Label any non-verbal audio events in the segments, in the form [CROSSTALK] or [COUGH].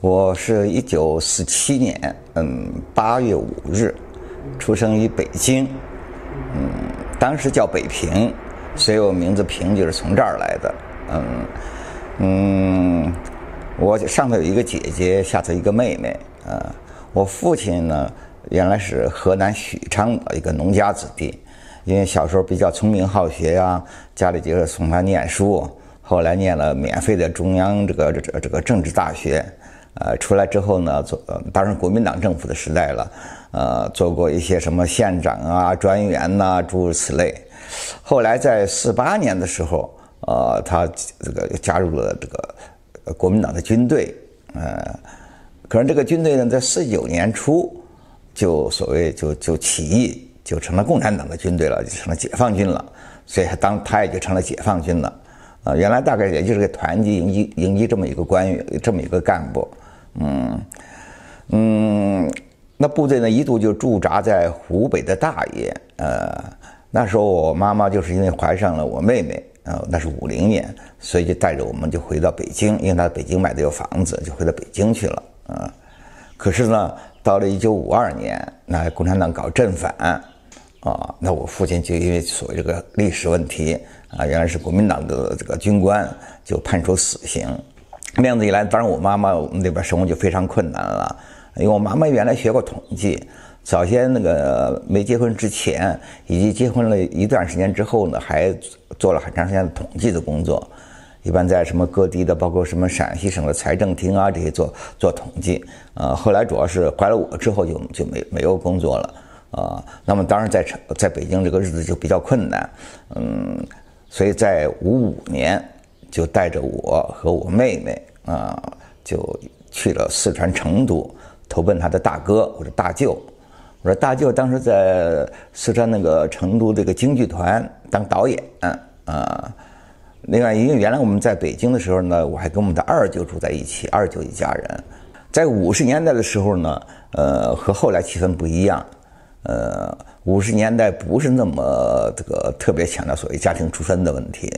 我是一九四七年，嗯，八月五日，出生于北京，嗯，当时叫北平，所以我名字平就是从这儿来的，嗯，嗯，我上头有一个姐姐，下头一个妹妹，啊，我父亲呢，原来是河南许昌的一个农家子弟，因为小时候比较聪明好学呀，家里就是送他念书，后来念了免费的中央这个这这个政治大学。呃，出来之后呢，做当然国民党政府的时代了，呃，做过一些什么县长啊、专员呐，诸如此类。后来在四八年的时候，呃，他这个加入了这个国民党的军队，呃，可是这个军队呢，在四九年初就所谓就就起义，就成了共产党的军队了，就成了解放军了，所以当他也就成了解放军了。啊，原来大概也就是个团级营级营级这么一个官员，这么一个干部。嗯嗯，那部队呢一度就驻扎在湖北的大冶。呃，那时候我妈妈就是因为怀上了我妹妹，呃，那是五零年，所以就带着我们就回到北京，因为她在北京买的有房子，就回到北京去了。啊，可是呢，到了一九五二年，那共产党搞正反，啊，那我父亲就因为所谓这个历史问题，啊，原来是国民党的这个军官，就判处死刑。那样子一来，当然我妈妈那边生活就非常困难了，因为我妈妈原来学过统计，早先那个没结婚之前，以及结婚了一段时间之后呢，还做了很长时间的统计的工作，一般在什么各地的，包括什么陕西省的财政厅啊这些做做统计，呃，后来主要是怀了我之后就就没没有工作了，啊，那么当然在城在北京这个日子就比较困难，嗯，所以在五五年。就带着我和我妹妹啊，就去了四川成都，投奔他的大哥或者大舅。我说大舅当时在四川那个成都这个京剧团当导演啊。另外，因为原来我们在北京的时候呢，我还跟我们的二舅住在一起，二舅一家人。在五十年代的时候呢，呃，和后来气氛不一样。呃，五十年代不是那么这个特别强调所谓家庭出身的问题。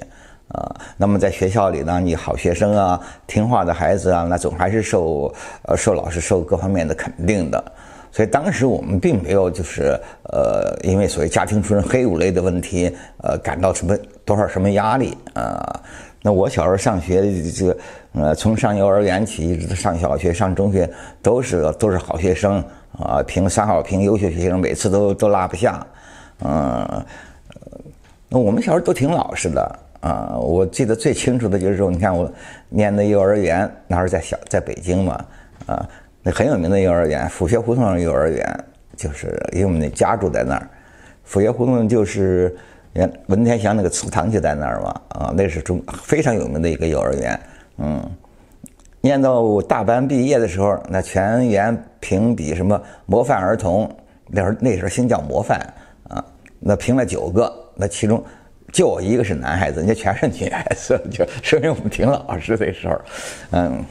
啊，那么在学校里呢，你好学生啊，听话的孩子啊，那总还是受呃受老师受各方面的肯定的。所以当时我们并没有就是呃，因为所谓家庭出身黑五类的问题，呃，感到什么多少什么压力啊。那我小时候上学这个呃，从上幼儿园起一直到上小学、上中学，都是都是好学生啊，评三好评优秀学生，每次都都落不下。嗯，那我们小时候都挺老实的。啊，我记得最清楚的就是说，你看我念的幼儿园，那时候在小在北京嘛，啊，那很有名的幼儿园，府学胡同幼儿园，就是因为我们那家住在那儿，府学胡同就是文文天祥那个祠堂就在那儿嘛，啊，那是中非常有名的一个幼儿园，嗯，念到大班毕业的时候，那全员评比什么模范儿童，那时候那时候新叫模范啊，那评了九个，那其中。就我一个是男孩子，人家全是女孩子，[LAUGHS] 就说明我们挺老实那时候，嗯，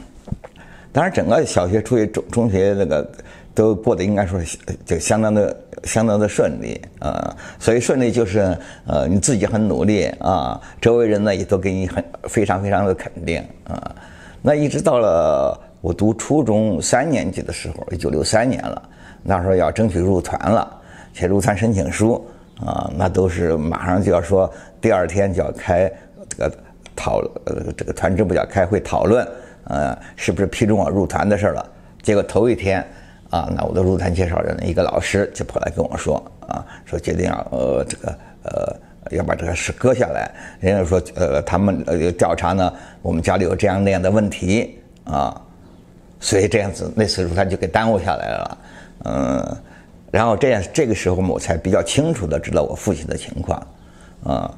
当然整个小学、初学、中中学那个都过得应该说就相当的相当的顺利啊，所以顺利就是呃你自己很努力啊，周围人呢也都给你很非常非常的肯定啊，那一直到了我读初中三年级的时候，一九六三年了，那时候要争取入团了，写入团申请书。啊，那都是马上就要说，第二天就要开这个讨呃这个团支部要开会讨论，呃，是不是批准我入团的事了？结果头一天，啊，那我的入团介绍人一个老师就跑来跟我说，啊，说决定要呃这个呃要把这个事搁下来。人家说呃他们呃调查呢，我们家里有这样那样的问题啊，所以这样子那次入团就给耽误下来了，嗯。然后这样，这个时候我才比较清楚的知道我父亲的情况，啊，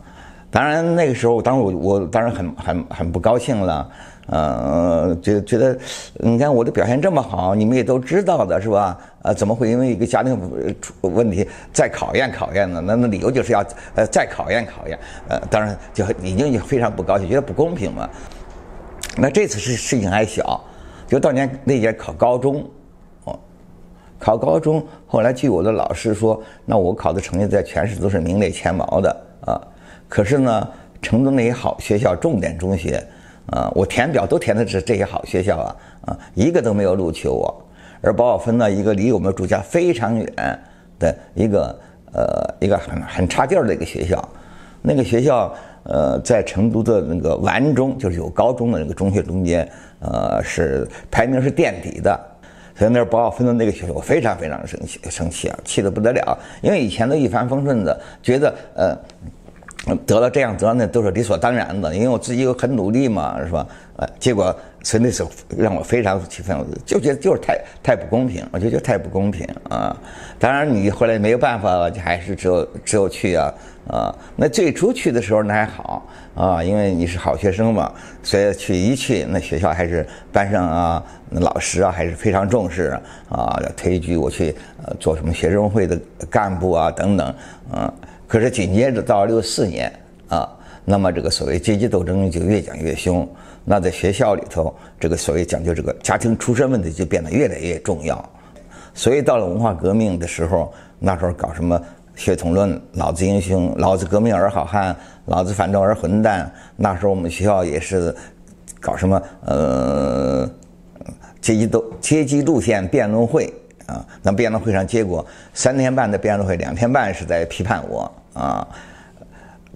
当然那个时候，当时我我当然很很很不高兴了，呃，觉觉得，你看我的表现这么好，你们也都知道的是吧？呃，怎么会因为一个家庭出问题再考验考验呢？那那理由就是要呃再考验考验，呃，当然就已经非常不高兴，觉得不公平嘛。那这次事事情还小，就当年那届考高中。考高中，后来据我的老师说，那我考的成绩在全市都是名列前茅的啊。可是呢，成都那些好学校，重点中学，啊，我填表都填的是这些好学校啊，啊，一个都没有录取我，而把我分到一个离我们住家非常远的一个呃一个很很差劲儿的一个学校，那个学校呃在成都的那个完中，就是有高中的那个中学中间，呃是排名是垫底的，所以那把我分到那个学校，我非常非常生气，生气啊，气得不得了，因为以前都一帆风顺的，觉得呃。得了这样得那都是理所当然的，因为我自己又很努力嘛，是吧？呃，结果所以那时候让我非常气愤，就觉得就是太太不公平，我就觉得太不公平啊！当然你后来没有办法，就还是只有只有去啊啊！那最初去的时候那还好啊，因为你是好学生嘛，所以去一去那学校还是班上啊，那老师啊还是非常重视啊，推举我去呃做什么学生会的干部啊等等啊。可是紧接着到了六四年啊，那么这个所谓阶级斗争就越讲越凶。那在学校里头，这个所谓讲究这个家庭出身问题就变得越来越重要。所以到了文化革命的时候，那时候搞什么血统论、老子英雄、老子革命儿好汉、老子反动儿混蛋。那时候我们学校也是搞什么呃阶级斗阶级路线辩论会啊。那辩论会上，结果三天半的辩论会，两天半是在批判我。啊，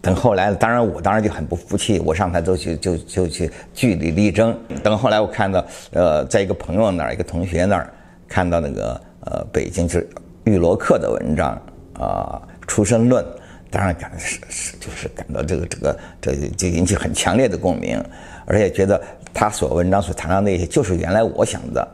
等后来，当然我当然就很不服气，我上台都去就就去据理力争。等后来我看到，呃，在一个朋友那儿，一个同学那儿看到那个呃北京就是玉罗克的文章啊，《出身论》，当然感是是就是感到这个这个这就引起很强烈的共鸣，而且觉得他所文章所谈到那些就是原来我想的。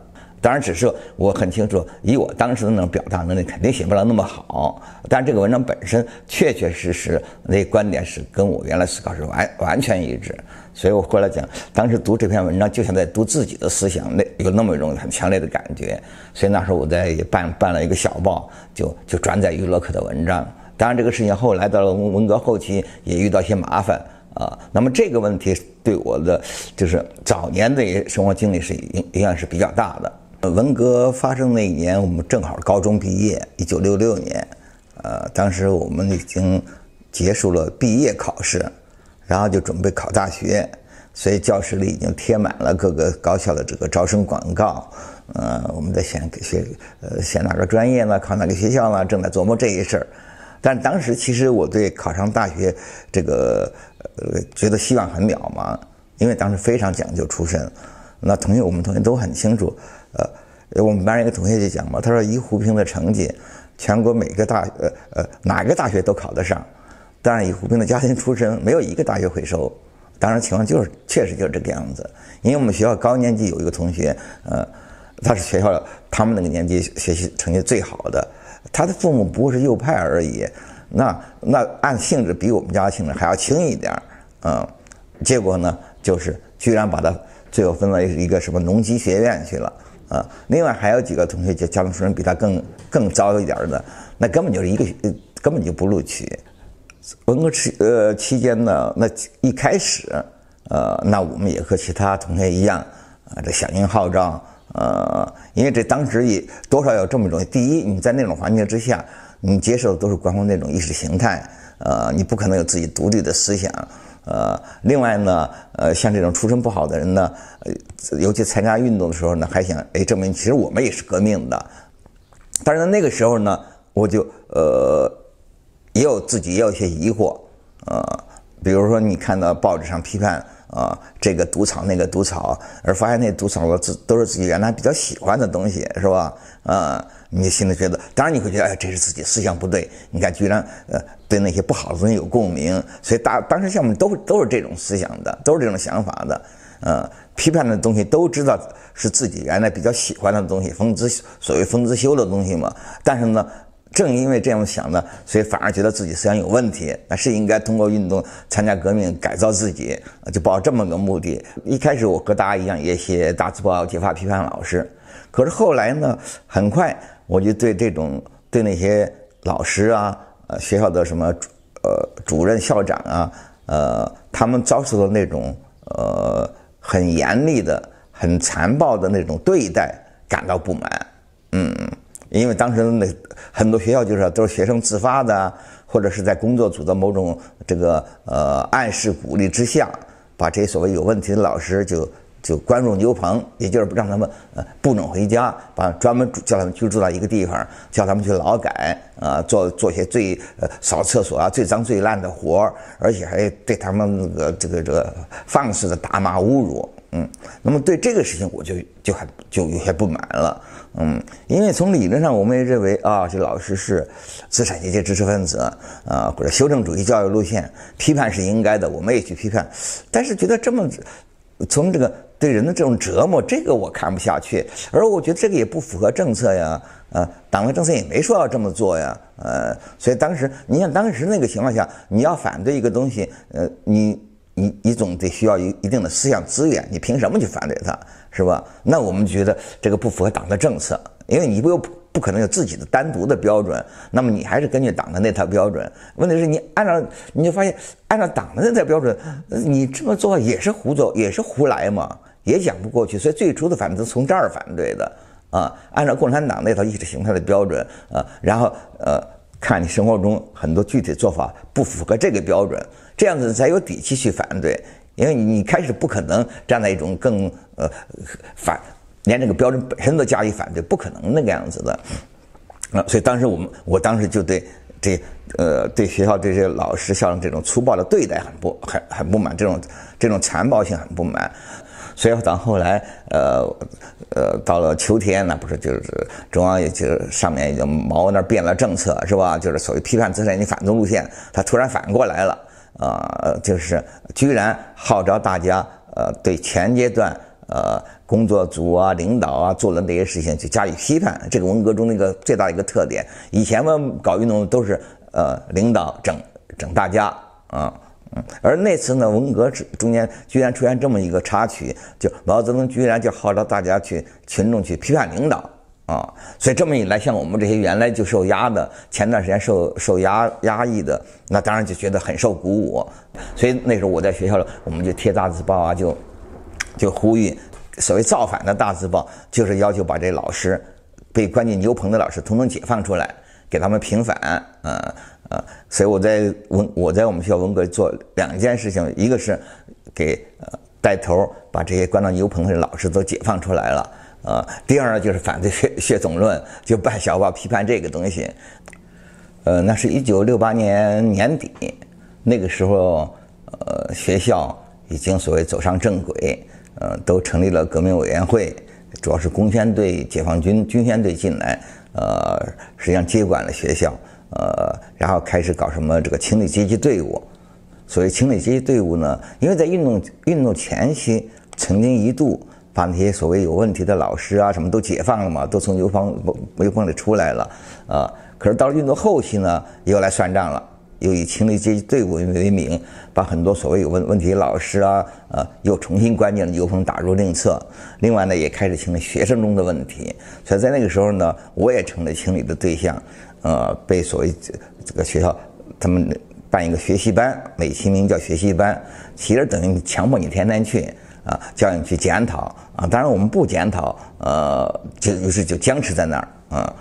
当然，只是我很清楚，以我当时的那种表达能力，肯定写不了那么好。但这个文章本身确确实实，那观点是跟我原来思考是完完全一致。所以我后来讲，当时读这篇文章，就像在读自己的思想，那有那么一种很强烈的感觉。所以那时候我在办办了一个小报，就就转载于洛克的文章。当然，这个事情后来到了文革后期，也遇到一些麻烦啊。那么这个问题对我的就是早年的生活经历是影影响是比较大的。文革发生那一年，我们正好高中毕业，一九六六年，呃，当时我们已经结束了毕业考试，然后就准备考大学，所以教室里已经贴满了各个高校的这个招生广告，呃，我们在选学呃选哪个专业呢？考哪个学校呢？正在琢磨这一事儿。但当时其实我对考上大学这个呃觉得希望很渺茫，因为当时非常讲究出身。那同学，我们同学都很清楚。呃，我们班一个同学就讲嘛，他说以胡平的成绩，全国每个大呃呃哪个大学都考得上，当然以胡平的家庭出身，没有一个大学会收。当然情况就是确实就是这个样子，因为我们学校高年级有一个同学，呃，他是学校他们那个年级学习成绩最好的，他的父母不过是右派而已，那那按性质比我们家性质还要轻一点，嗯，结果呢就是居然把他最后分到一个什么农机学院去了。啊，另外还有几个同学就家庭出身比他更更糟一点的，那根本就是一个根本就不录取。文革期呃期间呢，那一开始，呃，那我们也和其他同学一样，啊，这响应号召，呃，因为这当时也多少有这么一种，第一，你在那种环境之下，你接受的都是官方那种意识形态，呃，你不可能有自己独立的思想。呃，另外呢，呃，像这种出身不好的人呢，呃，尤其参加运动的时候呢，还想哎证明其实我们也是革命的。但是那个时候呢，我就呃也有自己也有一些疑惑，呃，比如说你看到报纸上批判啊这个毒草那个毒草，而发现那毒草自都是自己原来比较喜欢的东西，是吧？啊。你心里觉得，当然你会觉得，哎，这是自己思想不对。你看，居然呃对那些不好的东西有共鸣，所以大当时项目都都是这种思想的，都是这种想法的。呃，批判的东西都知道是自己原来比较喜欢的东西，封子所谓封子修的东西嘛。但是呢，正因为这样想呢，所以反而觉得自己思想有问题，那是应该通过运动参加革命改造自己，就抱这么个目的。一开始我和大家一样也写大字报揭发批判老师，可是后来呢，很快。我就对这种对那些老师啊，呃，学校的什么呃主任校长啊，呃，他们遭受的那种呃很严厉的、很残暴的那种对待感到不满。嗯，因为当时那很多学校就是都是学生自发的，或者是在工作组的某种这个呃暗示鼓励之下，把这些所谓有问题的老师就就关入牛棚，也就是让他们呃不准回家，把专门叫他们居住到一个地方，叫他们去劳改啊，做做些最呃扫厕所啊最脏最烂的活儿，而且还对他们那个这个这个放肆的打骂侮辱。嗯，那么对这个事情我就就还就有些不满了，嗯，因为从理论上我们也认为啊，这老师是资产阶级知识分子啊，或者修正主义教育路线，批判是应该的，我们也去批判，但是觉得这么从这个对人的这种折磨，这个我看不下去，而我觉得这个也不符合政策呀，呃，党的政策也没说要这么做呀，呃，所以当时你像当时那个情况下，你要反对一个东西，呃，你。你你总得需要一一定的思想资源，你凭什么去反对它，是吧？那我们觉得这个不符合党的政策，因为你不又不可能有自己的单独的标准，那么你还是根据党的那套标准。问题是你按照你就发现按照党的那套标准，你这么做也是胡做，也是胡来嘛，也讲不过去。所以最初的反对从这儿反对的啊，按照共产党那套意识形态的标准啊，然后呃，看你生活中很多具体做法不符合这个标准。这样子才有底气去反对，因为你开始不可能站在一种更呃反，连这个标准本身都加以反对，不可能那个样子的。啊，所以当时我们，我当时就对这呃对学校这些老师校长这种粗暴的对待很不很很不满，这种这种残暴性很不满。所以到后来，呃呃到了秋天那不是就是中央也就上面已经毛那变了政策是吧？就是所谓批判资产阶级反动路线，他突然反过来了。啊，就是居然号召大家，呃，对前阶段，呃，工作组啊、领导啊做了那些事情去加以批判。这个文革中的一个最大的一个特点，以前嘛搞运动都是，呃，领导整整大家，啊，嗯，而那次呢，文革中间居然出现这么一个插曲，就毛泽东居然就号召大家去群众去批判领导。啊，所以这么一来，像我们这些原来就受压的，前段时间受受压压抑的，那当然就觉得很受鼓舞。所以那时候我在学校，我们就贴大字报啊，就就呼吁所谓造反的大字报，就是要求把这老师被关进牛棚的老师统统解放出来，给他们平反。呃呃，所以我在文我在我们学校文革做两件事情，一个是给呃带头把这些关到牛棚的老师都解放出来了。呃，第二呢，就是反对血血统论，就办小报批判这个东西。呃，那是一九六八年年底，那个时候，呃，学校已经所谓走上正轨，呃，都成立了革命委员会，主要是工宣队、解放军军宣队进来，呃，实际上接管了学校，呃，然后开始搞什么这个清理阶级队伍。所谓清理阶级队伍呢，因为在运动运动前期，曾经一度。把那些所谓有问题的老师啊，什么都解放了嘛，都从牛棚牛棚里出来了，啊，可是到了运动后期呢，又来算账了，又以清理阶级队伍为为名，把很多所谓有问问题的老师啊，呃，又重新关进了牛棚，打入另册。另外呢，也开始清理学生中的问题。所以在那个时候呢，我也成了清理的对象，呃，被所谓这个学校他们办一个学习班，美其名叫学习班，其实等于强迫你天天去。啊，叫你去检讨啊！当然我们不检讨，呃，就于是就僵持在那儿啊。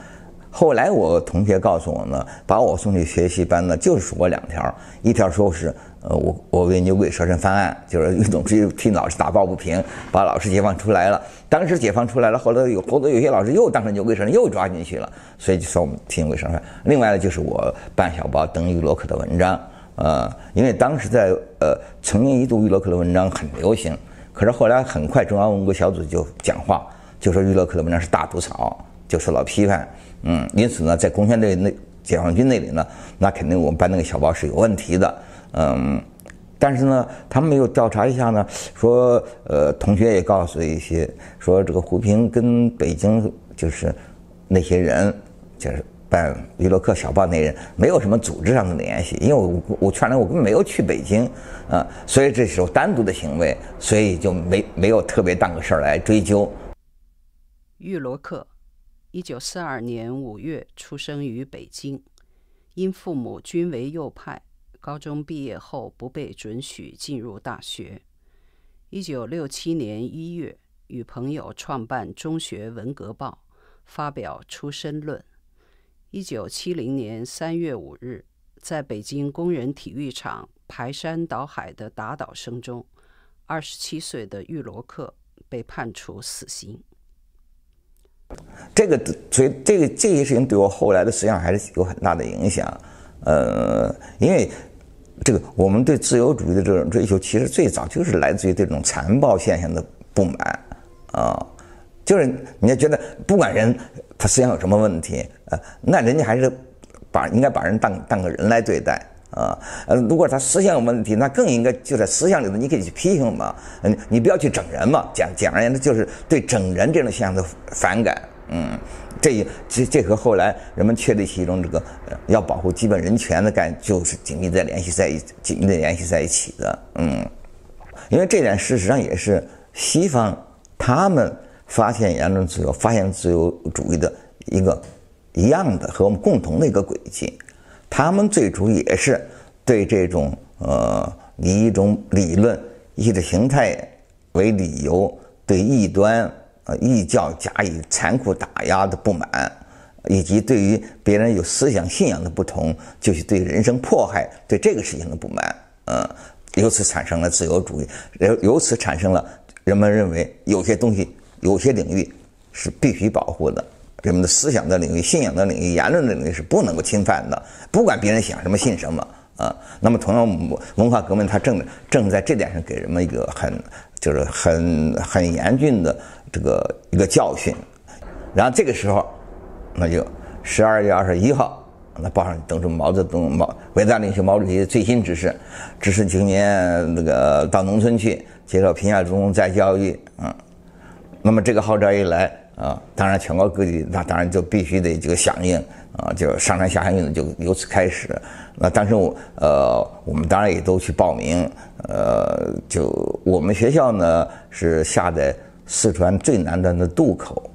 后来我同学告诉我呢，把我送去学习班呢，就是说我两条，一条说是，呃，我我为牛鬼蛇神翻案，就是运动替老师打抱不平，把老师解放出来了。当时解放出来了，后来有后头有些老师又当成牛鬼蛇神又抓进去了，所以就说我们替牛鬼蛇神。另外呢，就是我办小报登于洛克的文章，呃，因为当时在呃曾经一度于洛克的文章很流行。可是后来很快，中央文革小组就讲话，就说于勒克的文章是大毒草，就受到批判。嗯，因此呢，在工宣队那解放军那里呢，那肯定我们办那个小报是有问题的。嗯，但是呢，他们又调查一下呢，说呃，同学也告诉一些，说这个胡平跟北京就是那些人就是。办娱乐课小报那人没有什么组织上的联系，因为我我劝来我根本没有去北京，啊，所以这是我单独的行为，所以就没没有特别当个事儿来追究。玉罗克，一九四二年五月出生于北京，因父母均为右派，高中毕业后不被准许进入大学。一九六七年一月，与朋友创办《中学文革报》，发表《出身论》。一九七零年三月五日，在北京工人体育场排山倒海的打倒声中，二十七岁的玉罗克被判处死刑。这个，所以这个这些事情对我后来的思想还是有很大的影响。呃，因为这个我们对自由主义的这种追求，其实最早就是来自于这种残暴现象的不满啊。就是你要觉得不管人他思想有什么问题，呃，那人家还是把应该把人当当个人来对待啊。呃，如果他思想有问题，那更应该就在思想里头，你可以去批评嘛，嗯，你不要去整人嘛。简简而言之，就是对整人这种现象的反感。嗯，这这这和后来人们确立起一种这个要保护基本人权的概念，就是紧密的联系在一紧密的联系在一起的。嗯，因为这点事实上也是西方他们发现言论自由、发现自由主义的一个一样的和我们共同的一个轨迹。他们最初也是对这种呃以一种理论、意识形态为理由对异端。呃，异教加以残酷打压的不满，以及对于别人有思想信仰的不同，就是对人生迫害对这个事情的不满，嗯，由此产生了自由主义，由由此产生了人们认为有些东西、有些领域是必须保护的，人们的思想的领域、信仰的领域、言论的领域是不能够侵犯的，不管别人想什么、信什么，啊，那么同样，文化革命它正正在这点上给人们一个很就是很很严峻的。这个一个教训，然后这个时候，那就十二月二十一号，那报上登出毛泽东、毛伟大领袖毛主席的最新指示，指示青年那个到农村去接受贫下中农再教育，嗯，那么这个号召一来啊，当然全国各地那当然就必须得这个响应啊，就上山下乡运动就由此开始。那当时我呃，我们当然也都去报名，呃，就我们学校呢是下在。四川最南端的渡口，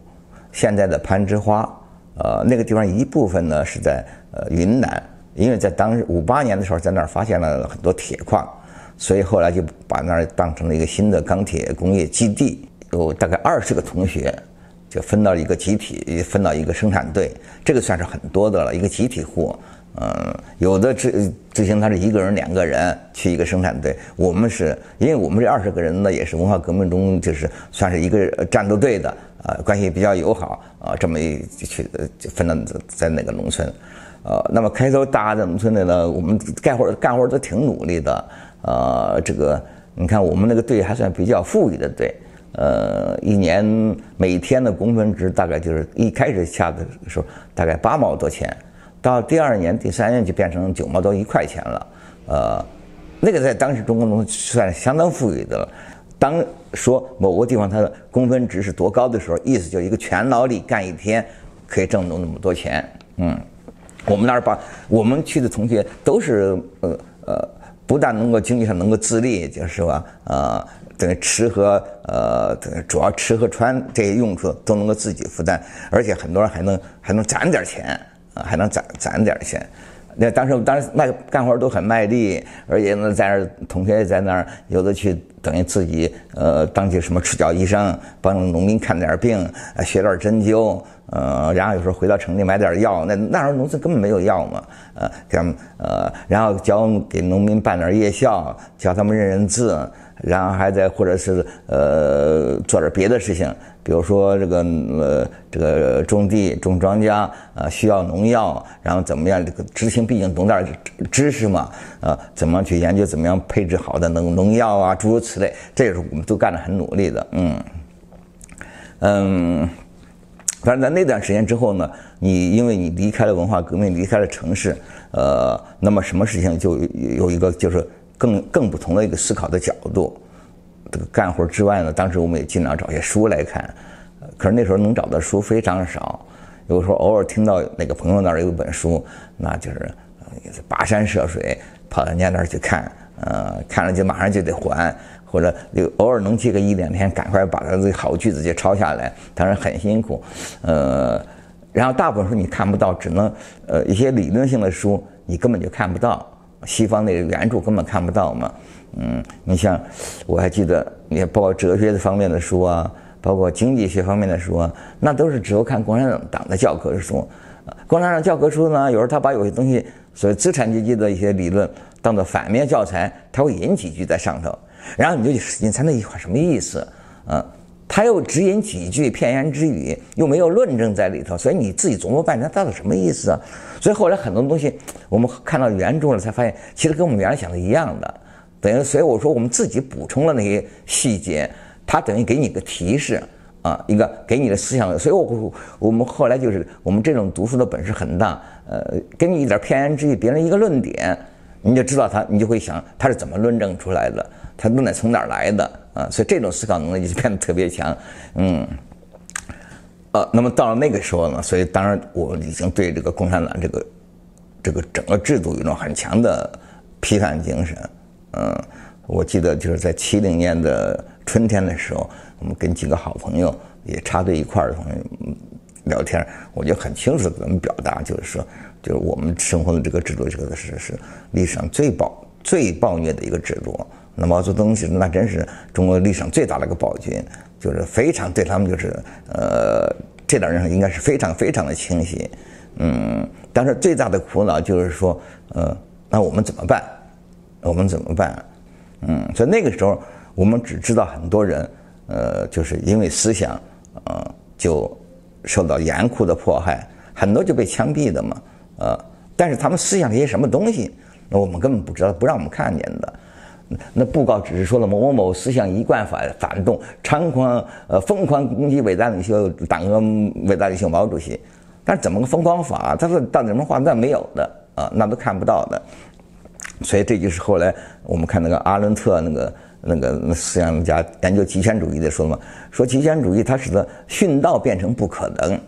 现在的攀枝花，呃，那个地方一部分呢是在呃云南，因为在当时五八年的时候，在那儿发现了很多铁矿，所以后来就把那儿当成了一个新的钢铁工业基地。有大概二十个同学，就分到一个集体，分到一个生产队，这个算是很多的了，一个集体户。嗯，有的执执行他是一个人、两个人去一个生产队。我们是因为我们这二十个人呢，也是文化革命中就是算是一个战斗队的啊，关系比较友好啊。这么一去就分到在那个农村，呃，那么开头大家在农村里呢，我们干活干活都挺努力的。呃，这个你看我们那个队还算比较富裕的队，呃，一年每天的工分值大概就是一开始下的时候大概八毛多钱。到第二年、第三年就变成九毛多一块钱了，呃，那个在当时中国中算相当富裕的了。当说某个地方它的工分值是多高的时候，意思就一个全劳力干一天可以挣到那么多钱。嗯，我们那儿把我们去的同学都是呃呃，不但能够经济上能够自立，就是吧，呃，等于吃和呃，主要吃和穿这些用处都能够自己负担，而且很多人还能还能攒点钱啊。还能攒攒点钱，那当时当时卖干活都很卖力，而且呢，在那儿同学也在那儿，有的去等于自己呃当起什么赤脚医生，帮农民看点病，学点针灸，呃，然后有时候回到城里买点药。那那时候农村根本没有药嘛，呃，给他们呃，然后教给农民办点夜校，教他们认认字，然后还在或者是呃做点别的事情。比如说这个呃这个种地种庄稼啊需要农药，然后怎么样这个执行毕竟懂点知识嘛啊怎么去研究怎么样配置好的农农药啊诸如此类，这也是我们都干得很努力的嗯嗯，反正在那段时间之后呢，你因为你离开了文化革命，离开了城市，呃，那么什么事情就有一个就是更更不同的一个思考的角度。这个干活之外呢，当时我们也尽量找些书来看，可是那时候能找的书非常少。有时候偶尔听到哪个朋友那儿有本书，那就是跋山涉水跑到人家那儿去看，呃，看了就马上就得还，或者有偶尔能借个一两天，赶快把他的好句子就抄下来，当然很辛苦。呃，然后大部分书你看不到，只能呃一些理论性的书你根本就看不到，西方那个原著根本看不到嘛。嗯，你像，我还记得，你包括哲学的方面的书啊，包括经济学方面的书啊，那都是只有看共产党的教科书。共产党教科书呢，有时候他把有些东西，所谓资产阶级的一些理论，当做反面教材，他会引几句在上头。然后你就去使劲猜那句话什么意思，嗯，他又只引几句片言之语，又没有论证在里头，所以你自己琢磨半天，到底什么意思啊？所以后来很多东西，我们看到原著了，才发现其实跟我们原来想的一样的，等于所以我说我们自己补充了那些细节，它等于给你个提示。啊，一个给你的思想，所以我我们后来就是我们这种读书的本事很大，呃，给你一点片言之语，别人一个论点，你就知道他，你就会想他是怎么论证出来的，他论点从哪儿来的啊？所以这种思考能力就变得特别强，嗯，呃，那么到了那个时候呢，所以当然我已经对这个共产党这个这个整个制度有一种很强的批判精神，嗯，我记得就是在七零年的春天的时候。我们跟几个好朋友也插队一块儿的同学聊天，我就很清楚的怎么表达，就是说，就是我们生活的这个制度，这个是是历史上最暴最暴虐的一个制度。那毛泽东是那真是中国历史上最大的一个暴君，就是非常对他们就是呃这点人应该是非常非常的清晰。嗯，但是最大的苦恼就是说，呃，那我们怎么办？我们怎么办？嗯，所以那个时候我们只知道很多人。呃，就是因为思想，呃，就受到严酷的迫害，很多就被枪毙的嘛，呃，但是他们思想是些什么东西，那我们根本不知道，不让我们看见的。那布告只是说了某某某思想一贯反反动，猖狂呃疯狂攻击伟大领袖党和伟大领袖毛主席，但是怎么个疯狂法？他说到底什么话那没有的啊，那都看不到的。所以这就是后来我们看那个阿伦特那个。那个思想家研究极权主义的说嘛，说极权主义它使得殉道变成不可能，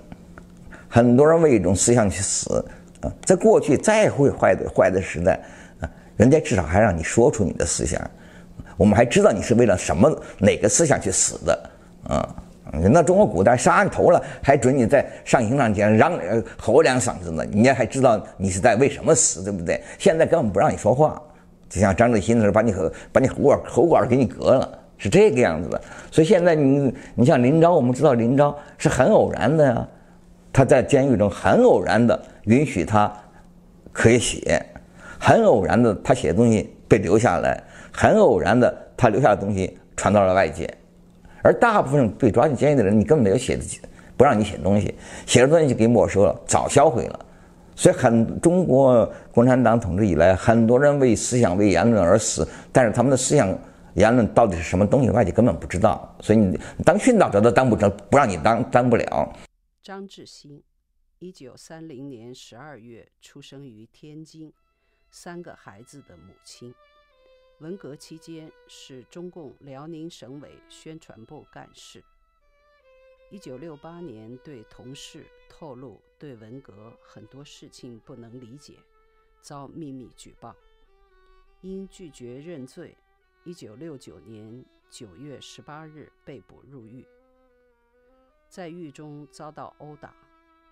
很多人为一种思想去死啊，在过去再会坏的坏的时代，人家至少还让你说出你的思想，我们还知道你是为了什么哪个思想去死的啊。那中国古代杀头了，还准你在上刑场前嚷呃吼两嗓子呢，人家还知道你是在为什么死，对不对？现在根本不让你说话。就像张志新的时候，把你喉把你喉管喉管给你割了，是这个样子的。所以现在你你像林昭，我们知道林昭是很偶然的呀，他在监狱中很偶然的允许他可以写，很偶然的他写的东西被留下来，很偶然的他留下的东西传到了外界，而大部分被抓进监狱的人，你根本没有写的，不让你写东西，写的东西就给没收了，早销毁了。所以，很中国共产党统治以来，很多人为思想、为言论而死，但是他们的思想、言论到底是什么东西，外界根本不知道。所以，你当殉道者都当不成，不让你当，当不了。张志新，一九三零年十二月出生于天津，三个孩子的母亲。文革期间是中共辽宁省委宣传部干事。一九六八年，对同事透露对文革很多事情不能理解，遭秘密举报，因拒绝认罪。一九六九年九月十八日被捕入狱，在狱中遭到殴打，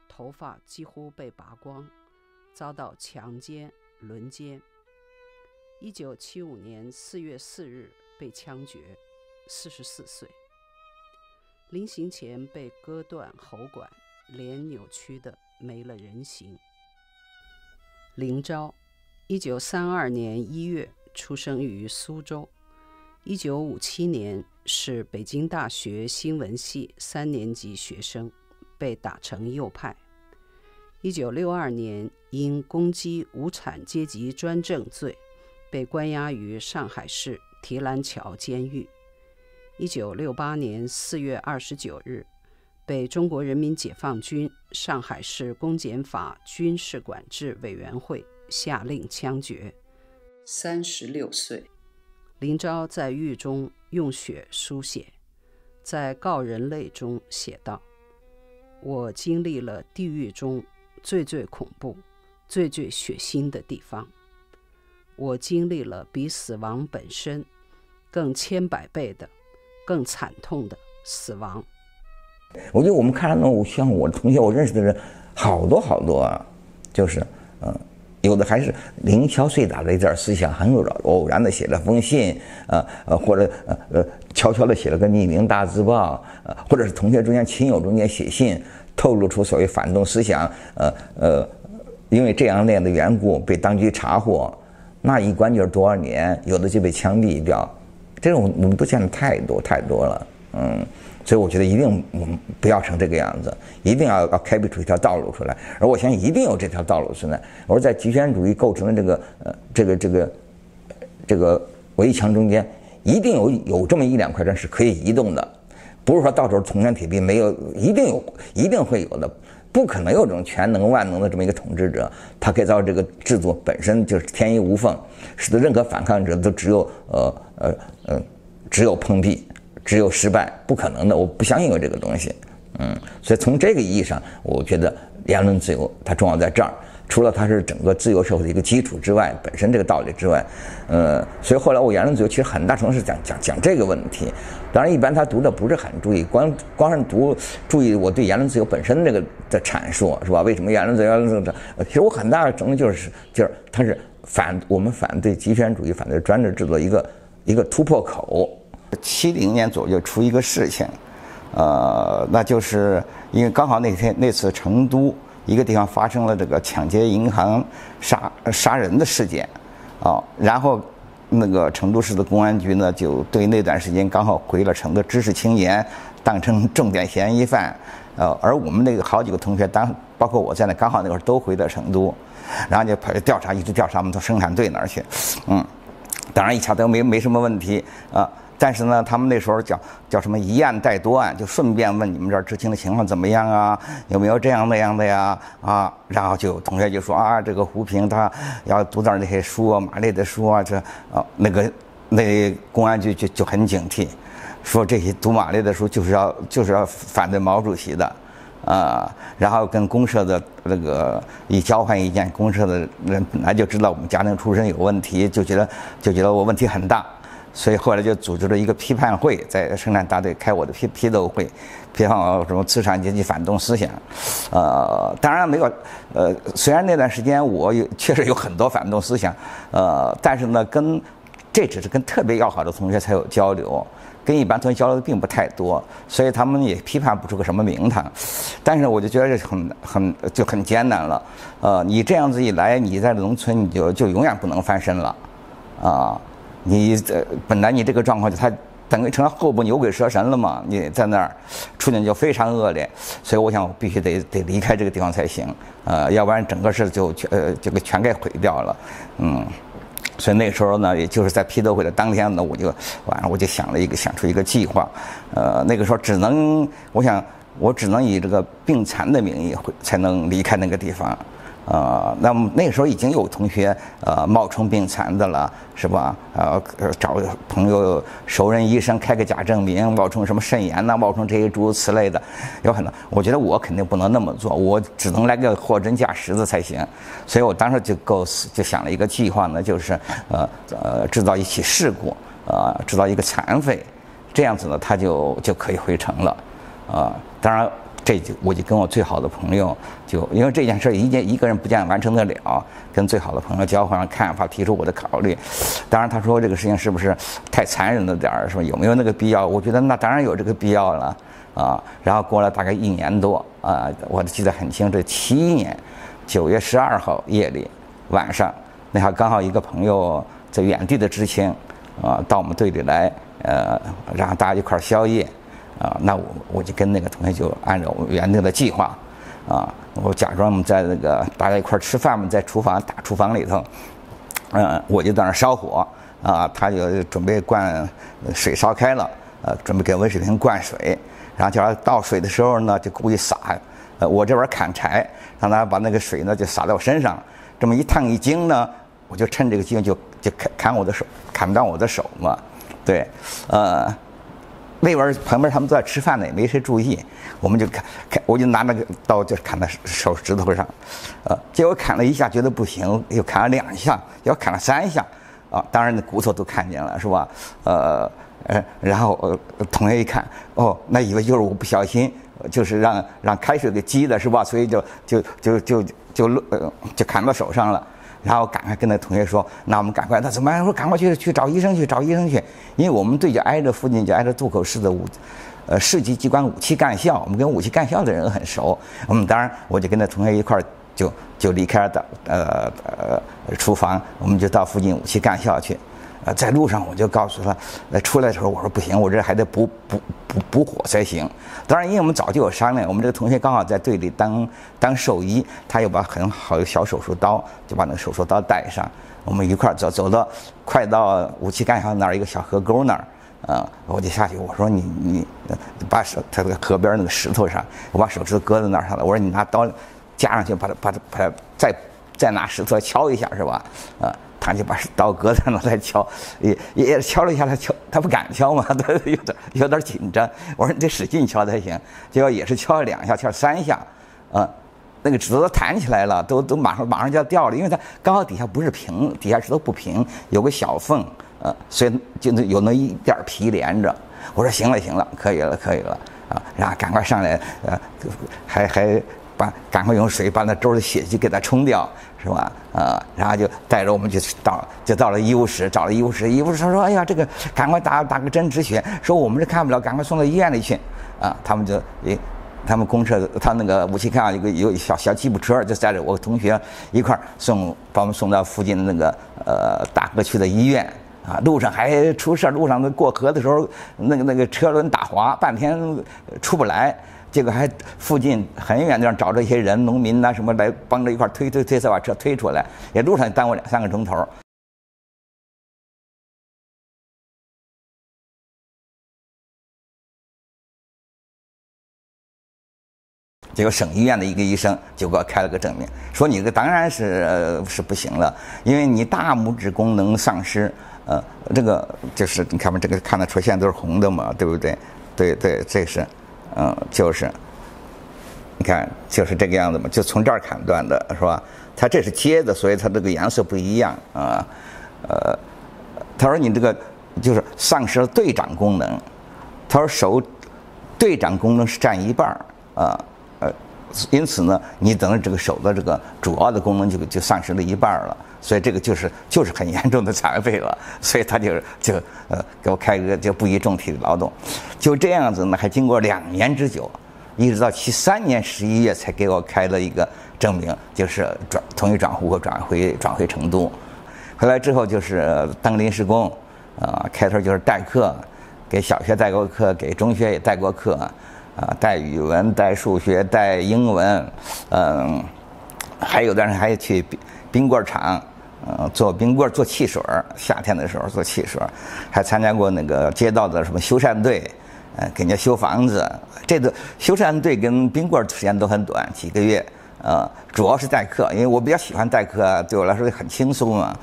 头发几乎被拔光，遭到强奸、轮奸。一九七五年四月四日被枪决，四十四岁。临行前被割断喉管，脸扭曲的没了人形。林昭，一九三二年一月出生于苏州，一九五七年是北京大学新闻系三年级学生，被打成右派。一九六二年因攻击无产阶级专政罪，被关押于上海市提篮桥监狱。一九六八年四月二十九日，被中国人民解放军上海市公检法军事管制委员会下令枪决。三十六岁，林昭在狱中用血书写，在《告人类》中写道：“我经历了地狱中最最恐怖、最最血腥的地方，我经历了比死亡本身更千百倍的。”更惨痛的死亡。我觉得我们看到那像我同学，我认识的人好多好多啊，就是嗯，有的还是零敲碎打的一点思想，很偶偶然的写了封信，呃呃，或者呃呃悄悄的写了个匿名大字报，呃，或者是同学中间、亲友中间写信，透露出所谓反动思想，呃呃，因为这样那样的缘故被当局查获，那一关就是多少年，有的就被枪毙掉。这种我们都见的太多太多了，嗯，所以我觉得一定我们不要成这个样子，一定要要开辟出一条道路出来，而我相信一定有这条道路存在。我说在极权主义构成的这个呃这个这个这个围墙中间，一定有有这么一两块砖是可以移动的，不是说到时候铜墙铁壁没有，一定有，一定会有的。不可能有这种全能万能的这么一个统治者，他可以造这个制度本身就是天衣无缝，使得任何反抗者都只有呃呃呃，只有碰壁，只有失败，不可能的，我不相信有这个东西，嗯，所以从这个意义上，我觉得言论自由它重要在这儿。除了它是整个自由社会的一个基础之外，本身这个道理之外，呃，所以后来我言论自由其实很大程度是讲讲讲这个问题。当然，一般他读的不是很注意，光光是读注意我对言论自由本身这个的阐述，是吧？为什么言论自由？言论自由？其实我很大的程度就是就是它是反我们反对极权主义、反对专制制度一个一个突破口。七零年左右出一个事情，呃，那就是因为刚好那天那次成都。一个地方发生了这个抢劫银行、杀杀人的事件，啊，然后那个成都市的公安局呢，就对那段时间刚好回了城的知识青年当成重点嫌疑犯，呃，而我们那个好几个同学，当包括我在内，刚好那会儿都回到成都，然后就调查，一直调查我们到生产队那儿去，嗯，当然一查都没没什么问题啊。但是呢，他们那时候叫叫什么一案带多案，就顺便问你们这儿知青的情况怎么样啊？有没有这样那样的呀？啊，然后就同学就说啊，这个胡平他要读点那些书啊，马列的书啊，这啊那个那公安局就就很警惕，说这些读马列的书就是要就是要反对毛主席的，啊，然后跟公社的那个一交换意见，公社的人本来就知道我们家庭出身有问题，就觉得就觉得我问题很大。所以后来就组织了一个批判会，在生产大队开我的批批斗会，批判我什么资产阶级反动思想，呃，当然没有，呃，虽然那段时间我有确实有很多反动思想，呃，但是呢，跟这只是跟特别要好的同学才有交流，跟一般同学交流的并不太多，所以他们也批判不出个什么名堂。但是我就觉得这很很就很艰难了，呃，你这样子一来，你在农村你就就永远不能翻身了，啊。你这本来你这个状况就他等于成了后部牛鬼蛇神了嘛？你在那儿处境就非常恶劣，所以我想我必须得得离开这个地方才行，呃，要不然整个事就全呃这个全给毁掉了，嗯，所以那时候呢，也就是在批斗会的当天呢，我就晚上我就想了一个想出一个计划，呃，那个时候只能我想我只能以这个病残的名义会才能离开那个地方。呃，那么那个时候已经有同学呃冒充病残的了，是吧？呃，找朋友熟人医生开个假证明，冒充什么肾炎呐，冒充这些诸如此类的，有可能。我觉得我肯定不能那么做，我只能来个货真价实的才行。所以我当时就构思，就想了一个计划呢，就是呃呃制造一起事故，呃制造一个残废，这样子呢他就就可以回城了，啊，当然。这就我就跟我最好的朋友，就因为这件事一件一个人不见完成得了，跟最好的朋友交换了看法，提出我的考虑。当然他说这个事情是不是太残忍了点儿，是吧？有没有那个必要？我觉得那当然有这个必要了啊。然后过了大概一年多啊，我记得很清，这七一年九月十二号夜里晚上，那还刚好一个朋友在远地的知青啊到我们队里来，呃，然后大家一块儿宵夜。啊，那我我就跟那个同学就按照原定的计划，啊，我假装我们在那个大家一块吃饭嘛，在厨房大厨房里头，嗯，我就在那烧火，啊，他就准备灌水烧开了，呃，准备给温水瓶灌水，然后叫他倒水的时候呢，就故意洒，呃，我这边砍柴，让他把那个水呢就洒在我身上，这么一烫一惊呢，我就趁这个机会就就砍砍我的手，砍断我的手嘛，对，呃。那边旁边他们都在吃饭呢，也没谁注意，我们就砍砍，我就拿那个刀就砍在手指头上，呃，结果砍了一下觉得不行，又砍了两下，要砍了三下，啊，当然那骨头都看见了，是吧？呃，呃，然后呃，同学一看，哦，那以为就是我不小心，就是让让开水给激的是吧？所以就就就就就呃就砍到手上了。然后赶快跟那同学说：“那我们赶快，那怎么？说赶快去去找医生去找医生去，因为我们队就挨着附近就挨着渡口市的武，呃市级机关武器干校，我们跟武器干校的人很熟。我们当然我就跟那同学一块儿就就离开了呃呃厨房，我们就到附近武器干校去。在路上我就告诉他，呃，出来的时候我说不行，我这还得补补补补火才行。当然，因为我们早就有商量，我们这个同学刚好在队里当当兽医，他有把很好的小手术刀，就把那个手术刀带上。我们一块儿走走到快到武器干校那儿一个小河沟那儿，啊，我就下去，我说你你把手他那个河边那个石头上，我把手指头搁在那儿上了，我说你拿刀夹上去，把它把它把它再再拿石头敲一下是吧？啊。他就把刀搁在那来敲，也也敲了一下，他敲他不敢敲嘛，[LAUGHS] 他有点有点紧张。我说你得使劲敲才行，结果也是敲了两下，敲三下，啊，那个指头弹起来了，都都马上马上就要掉了，因为它刚好底下不是平，底下石头不平，有个小缝，呃，所以就那有那一点皮连着。我说行了行了，可以了可以了，啊，然后赶快上来，呃，还还。把赶快用水把那周的血迹给它冲掉，是吧？呃，然后就带着我们就到就到了医务室，找了医务室。医务室他说：“哎呀，这个赶快打打个针止血。”说我们这看不了，赶快送到医院里去。啊，他们就诶，他们公社他那个武器看有个有小小吉普车，就载着我同学一块儿送把我们送到附近的那个呃大哥区的医院。啊，路上还出事儿路上过河的时候，那个那个车轮打滑，半天出不来。结果还附近很远地方找这些人，农民呐什么来帮着一块推推推，才把车推出来。也路上耽误两三个钟头。结果省医院的一个医生就给我开了个证明，说你这个当然是呃是不行了，因为你大拇指功能丧失。呃，这个就是你看嘛，这个看得出现都是红的嘛，对不对？对对，这是。嗯，就是，你看，就是这个样子嘛，就从这儿砍断的，是吧？它这是接的，所以它这个颜色不一样啊。呃，他说你这个就是丧失了对掌功能。他说手对掌功能是占一半儿啊，呃，因此呢，你等于这个手的这个主要的功能就就丧失了一半了。所以这个就是就是很严重的残废了，所以他就就呃给我开一个就不宜重体力劳动，就这样子呢，还经过两年之久，一直到七三年十一月才给我开了一个证明，就是转同意转户口转回转回成都，回来之后就是当临时工，啊开头就是代课，给小学代过课，给中学也代过课，啊带语文带数学带英文，嗯，还有的人还去。冰棍厂，呃，做冰棍做汽水夏天的时候做汽水还参加过那个街道的什么修缮队，呃，给人家修房子。这个修缮队跟冰棍时间都很短，几个月，呃，主要是代课，因为我比较喜欢代课，对我来说很轻松嘛。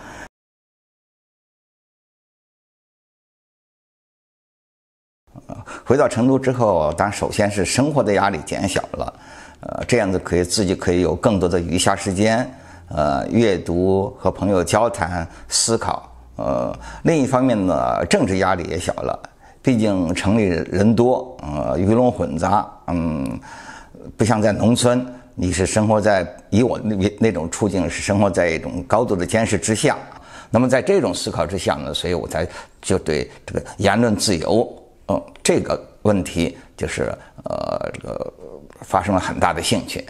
回到成都之后，当然首先是生活的压力减小了，呃，这样子可以自己可以有更多的余暇时间。呃，阅读和朋友交谈、思考。呃，另一方面呢，政治压力也小了。毕竟城里人多，呃，鱼龙混杂。嗯，不像在农村，你是生活在以我那那种处境是生活在一种高度的监视之下。那么在这种思考之下呢，所以我才就对这个言论自由，嗯，这个问题就是呃，这个发生了很大的兴趣。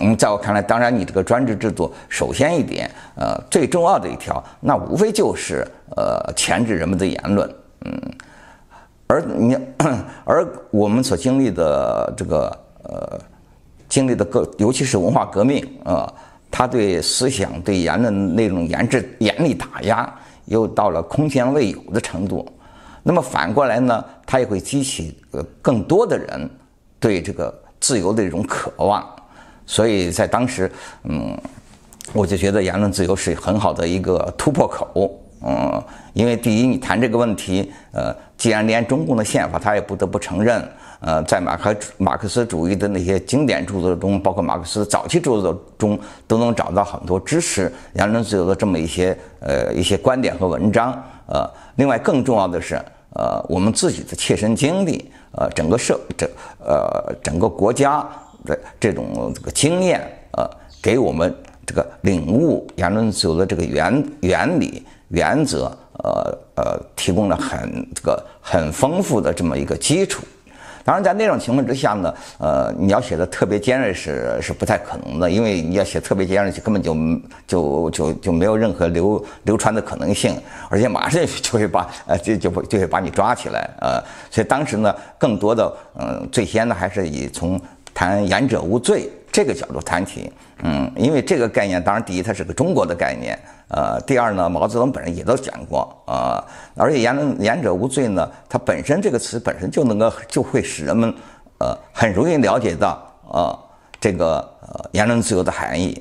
嗯，在我看来，当然，你这个专制制度，首先一点，呃，最重要的一条，那无非就是呃，钳制人们的言论。嗯，而你，[CLEARS THROAT] 而我们所经历的这个呃，经历的各，尤其是文化革命啊，它对思想、对言论那种严制、严厉打压，又到了空前未有的程度。那么反过来呢，它也会激起呃更多的人对这个自由的一种渴望。所以在当时，嗯，我就觉得言论自由是很好的一个突破口，嗯，因为第一，你谈这个问题，呃，既然连中共的宪法他也不得不承认，呃，在马克马克思主义的那些经典著作中，包括马克思早期著作中，都能找到很多支持言论自由的这么一些呃一些观点和文章，呃，另外更重要的是，呃，我们自己的切身经历，呃，整个社整呃整个国家。的这种这个经验，呃，给我们这个领悟言论自由的这个原原理原则，呃呃，提供了很这个很丰富的这么一个基础。当然，在那种情况之下呢，呃，你要写的特别尖锐是是不太可能的，因为你要写特别尖锐，根本就就就就没有任何流流传的可能性，而且马上 [LAUGHS] 就会把呃就就就会把你抓起来，呃，所以当时呢，更多的嗯，最先呢还是以从谈言者无罪这个角度谈起，嗯，因为这个概念，当然第一它是个中国的概念。呃，第二呢，毛泽东本人也都讲过啊，而且言言者无罪呢，它本身这个词本身就能够就会使人们呃很容易了解到呃这个呃言论自由的含义，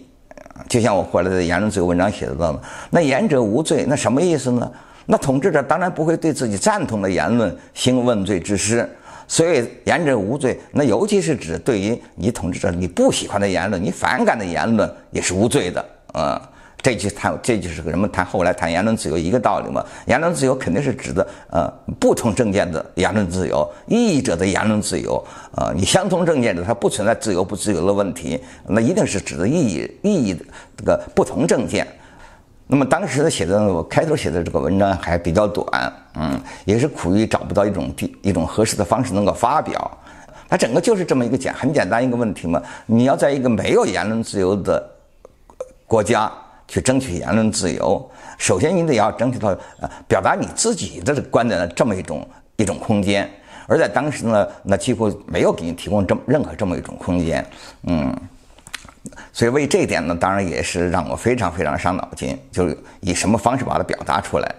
就像我后来的言论自由文章写的到那言者无罪，那什么意思呢？那统治者当然不会对自己赞同的言论兴问罪之师，所以言者无罪，那尤其是指对于你统治者你不喜欢的言论、你反感的言论也是无罪的啊。这就谈，这就是人们谈后来谈言论自由一个道理嘛。言论自由肯定是指的，呃，不同政见的言论自由，异议者的言论自由。啊，你相同政见的，它不存在自由不自由的问题，那一定是指的异议异议这个不同政见。那么当时的写的，我开头写的这个文章还比较短，嗯，也是苦于找不到一种地一种合适的方式能够发表。它整个就是这么一个简很简单一个问题嘛。你要在一个没有言论自由的国家。去争取言论自由，首先你得要争取到呃表达你自己的观点的这么一种一种空间，而在当时呢，那几乎没有给你提供这么任何这么一种空间，嗯，所以为这一点呢，当然也是让我非常非常伤脑筋，就是以什么方式把它表达出来。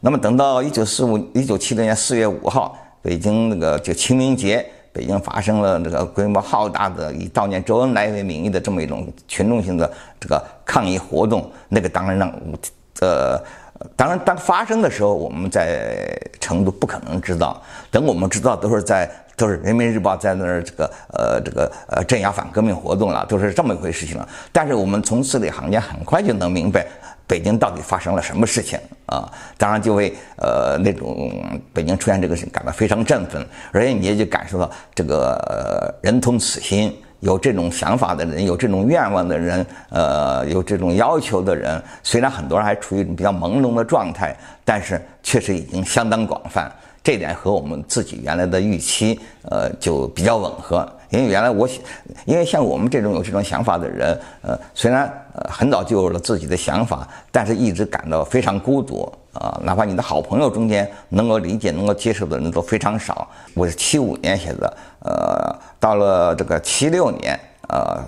那么等到一九四五一九七零年四月五号，北京那个就清明节。北京发生了这个规模浩大的以悼念周恩来为名义的这么一种群众性的这个抗议活动，那个当然让，呃，当然当发生的时候，我们在成都不可能知道，等我们知道都是在都是人民日报在那儿这个呃这个呃镇压反革命活动了，都是这么一回事情了。但是我们从字里行间很快就能明白。北京到底发生了什么事情啊？当然就为呃那种北京出现这个事感到非常振奋，而且你也就感受到这个人同此心，有这种想法的人，有这种愿望的人，呃，有这种要求的人，虽然很多人还处于一种比较朦胧的状态，但是确实已经相当广泛。这点和我们自己原来的预期，呃，就比较吻合。因为原来我，因为像我们这种有这种想法的人，呃，虽然呃很早就有了自己的想法，但是一直感到非常孤独啊。哪怕你的好朋友中间能够理解、能够接受的人都非常少。我是七五年写的，呃，到了这个七六年，呃，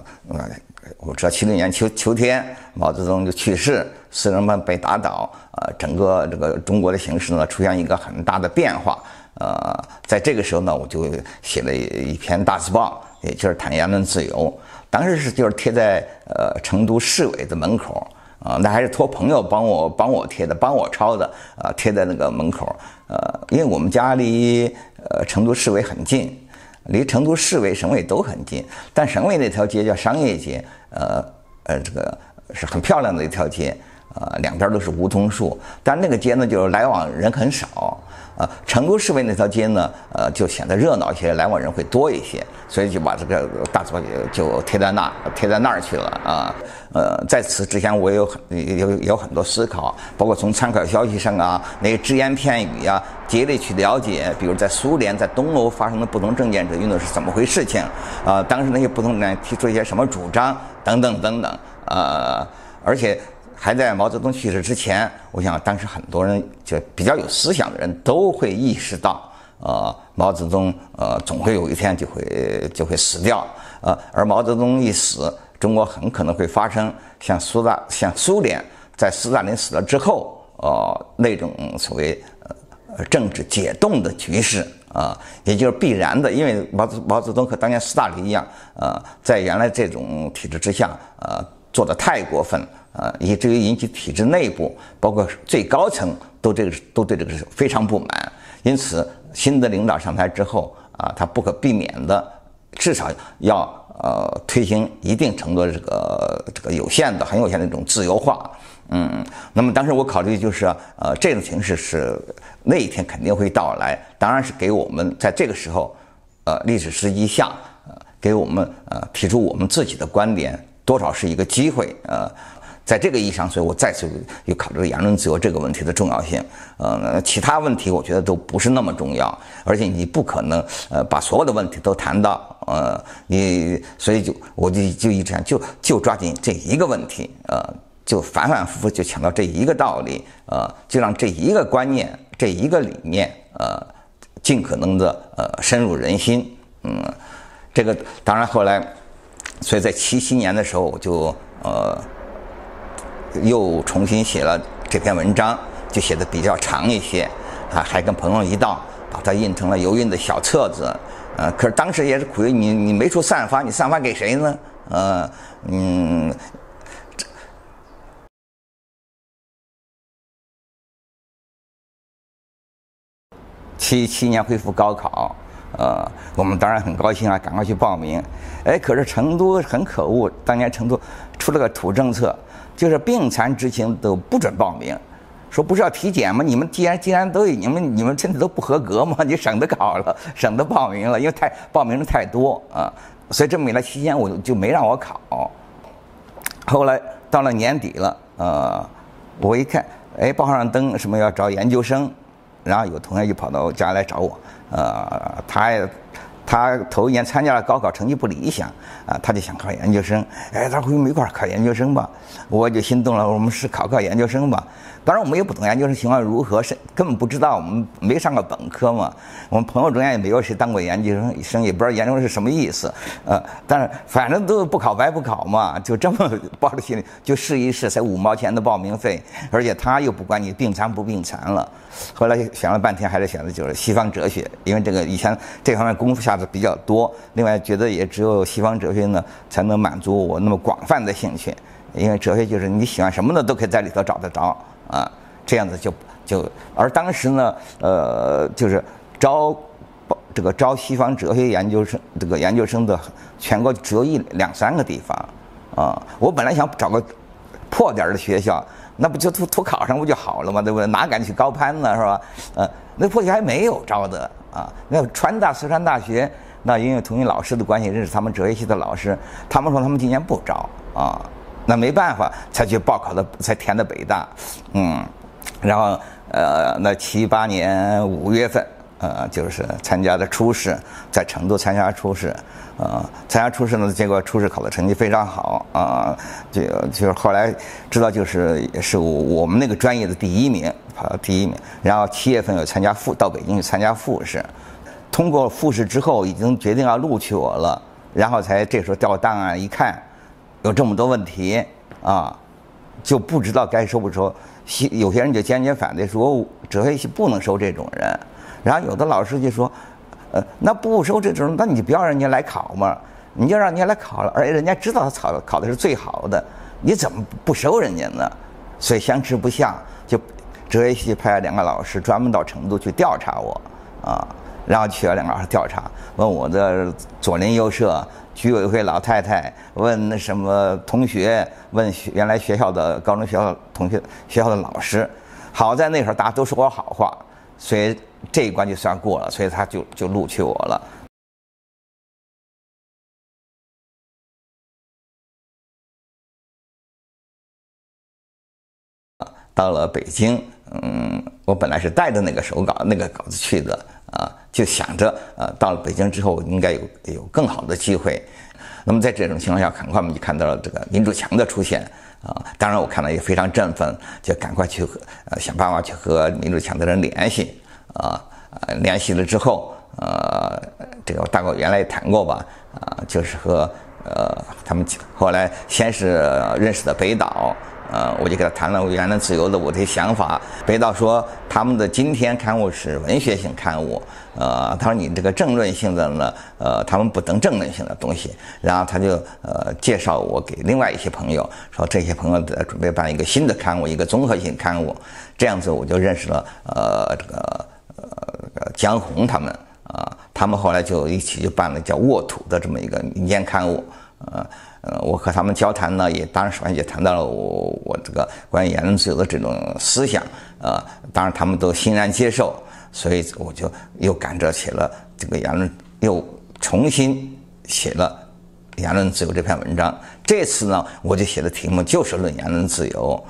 我知道七六年秋秋天，毛泽东就去世，四人帮被打倒，呃，整个这个中国的形势呢出现一个很大的变化。呃，在这个时候呢，我就写了一篇大字报，也就是谈言论自由。当时是就是贴在呃成都市委的门口啊，那还是托朋友帮我帮我贴的，帮我抄的啊，贴在那个门口。呃，因为我们家离呃成都市委很近，离成都市委、省委都很近。但省委那条街叫商业街，呃呃，这个是很漂亮的一条街，呃，两边都是梧桐树，但那个街呢，就是来往人很少。呃，成都市委那条街呢，呃，就显得热闹一些，来往人会多一些，所以就把这个大字就贴在那，贴在那儿去了啊。呃，在此之前，我有很有有很多思考，包括从参考消息上啊，那些只言片语啊，竭力去了解，比如在苏联、在东欧发生的不同政见者运动是怎么回事情啊，当时那些不同人提出一些什么主张等等等等呃，而且。还在毛泽东去世之前，我想当时很多人就比较有思想的人都会意识到，呃，毛泽东呃总会有一天就会就会死掉，呃，而毛泽东一死，中国很可能会发生像苏大像苏联在斯大林死了之后，呃那种所谓呃政治解冻的局势啊，也就是必然的，因为毛泽毛泽东和当年斯大林一样，呃，在原来这种体制之下，呃，做的太过分。啊，以至于引起体制内部，包括最高层都这个都对这个是非常不满。因此，新的领导上台之后，啊，他不可避免的，至少要呃推行一定程度的这个这个有限的、很有限的一种自由化。嗯，那么当时我考虑就是，呃，这种形式是那一天肯定会到来，当然是给我们在这个时候，呃，历史时机下，呃，给我们呃提出我们自己的观点，多少是一个机会，呃。在这个意义上，所以我再次又考虑了言论自由这个问题的重要性。呃，其他问题我觉得都不是那么重要，而且你不可能呃把所有的问题都谈到。呃，你所以就我就就一直想就就抓紧这一个问题，呃，就反反复复就强调这一个道理，呃，就让这一个观念、这一个理念，呃，尽可能的呃深入人心。嗯，这个当然后来，所以在七七年的时候我就呃。又重新写了这篇文章，就写的比较长一些，啊，还跟朋友一道把它印成了油印的小册子，呃，可是当时也是苦于你，你没处散发，你散发给谁呢？呃，嗯，七七年恢复高考，呃，我们当然很高兴啊，赶快去报名。哎，可是成都很可恶，当年成都出了个土政策。就是病残执行都不准报名，说不是要体检吗？你们既然既然都你们你们现在都不合格嘛，[LAUGHS] 你省得考了，省得报名了，因为太报名的太多啊，所以这么一来期间我就没让我考。后来到了年底了，呃，我一看，哎，报上登什么要招研究生，然后有同学就跑到我家来找我，呃，他也。他头一年参加了高考，成绩不理想，啊，他就想考研究生。哎，他说我们一块儿考研究生吧，我就心动了。我们是考考研究生吧。当然我们也不懂研究生情况如何，是根本不知道。我们没上过本科嘛，我们朋友中间也没有谁当过研究生，生也不知道研究生是什么意思。呃，但是反正都不考白不考嘛，就这么抱着心里就试一试，才五毛钱的报名费，而且他又不管你病残不病残了。后来想了半天，还是选的就是西方哲学，因为这个以前这方面功夫下的比较多。另外觉得也只有西方哲学呢，才能满足我那么广泛的兴趣，因为哲学就是你喜欢什么的都可以在里头找得着。啊，这样子就就，而当时呢，呃，就是招这个招西方哲学研究生这个研究生的全国只有一两三个地方，啊，我本来想找个破点儿的学校，那不就图图考上不就好了吗？对不对？哪敢去高攀呢？是吧？呃，那破学还没有招的啊。那川大四川大学，那因为同学老师的关系认识他们哲学系的老师，他们说他们今年不招啊。那没办法，才去报考的，才填的北大，嗯，然后呃，那七八年五月份，呃，就是参加的初试，在成都参加初试，呃，参加初试呢，结果初试考的成绩非常好，啊，就就是后来知道就是是我们那个专业的第一名，跑到第一名，然后七月份又参加复到北京去参加复试，通过复试之后，已经决定要录取我了，然后才这时候调档案一看。有这么多问题啊，就不知道该收不收。有些人就坚决反对说，哲学系不能收这种人。然后有的老师就说，呃，那不收这种，那你不要让人家来考嘛，你就让人家来考了，而且人家知道他考考的是最好的，你怎么不收人家呢？所以相持不下，就哲学系派了两个老师专门到成都去调查我，啊，然后去了两个老师调查，问我的左邻右舍。居委会老太太问那什么同学，问原来学校的高中学校同学学校的老师，好在那时候大家都说我好话，所以这一关就算过了，所以他就就录取我了。到了北京，嗯，我本来是带着那个手稿那个稿子去的。啊，就想着，呃，到了北京之后应该有有更好的机会。那么在这种情况下，很快我们就看到了这个民主墙的出现。啊，当然我看了也非常振奋，就赶快去呃想办法去和民主墙的人联系。啊，联系了之后，呃，这个大概原来也谈过吧。啊，就是和呃他们后来先是认识的北岛。呃，我就给他谈了言论自由的我的想法。北岛说他们的今天刊物是文学性刊物，呃，他说你这个政论性的呢，呃，他们不登政论性的东西。然后他就呃介绍我给另外一些朋友，说这些朋友在准备办一个新的刊物，一个综合性刊物。这样子我就认识了呃这个呃江红他们啊，他们后来就一起就办了叫沃土的这么一个民间刊物，呃。呃，我和他们交谈呢，也当然首先也谈到了我我这个关于言论自由的这种思想，呃，当然他们都欣然接受，所以我就又赶着写了这个言论，又重新写了言论自由》这篇文章。这次呢，我就写的题目就是论言论自由。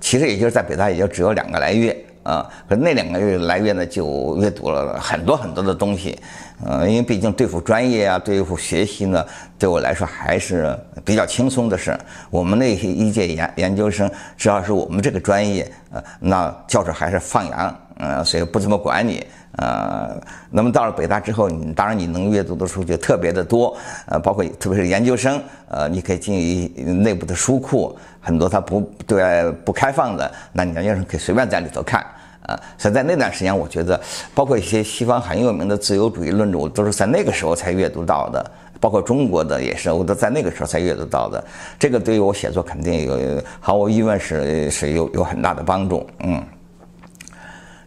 其实也就是在北大，也就只有两个来月啊。可那两个月来月呢，就阅读了很多很多的东西。呃，因为毕竟对付专业啊，对付学习呢，对我来说还是比较轻松的事。我们那些一届研研究生，只要是我们这个专业，呃，那教授还是放羊，呃，所以不怎么管你。呃，那么到了北大之后，你当然你能阅读的书就特别的多，呃，包括特别是研究生，呃，你可以进内部的书库，很多它不对外不开放的，那你研究生可以随便在里头看，啊，所以在那段时间，我觉得包括一些西方很有名的自由主义论著，都是在那个时候才阅读到的，包括中国的也是，我都在那个时候才阅读到的，这个对于我写作肯定有毫无疑问是是有有很大的帮助，嗯。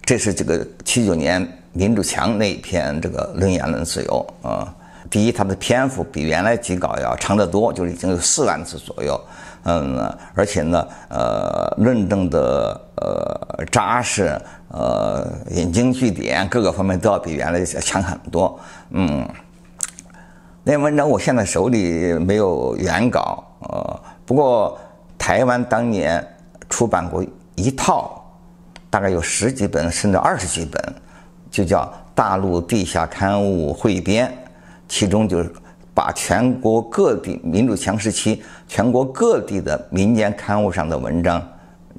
这是这个七九年民主墙那一篇这个论言论自由啊，第一，它的篇幅比原来几稿要长得多，就是已经有四万字左右，嗯，而且呢，呃，论证的呃扎实，呃，引经据典，各个方面都要比原来强很多，嗯。那文章我现在手里没有原稿，呃，不过台湾当年出版过一套。大概有十几本甚至二十几本，就叫《大陆地下刊物汇编》，其中就是把全国各地民主强时期全国各地的民间刊物上的文章，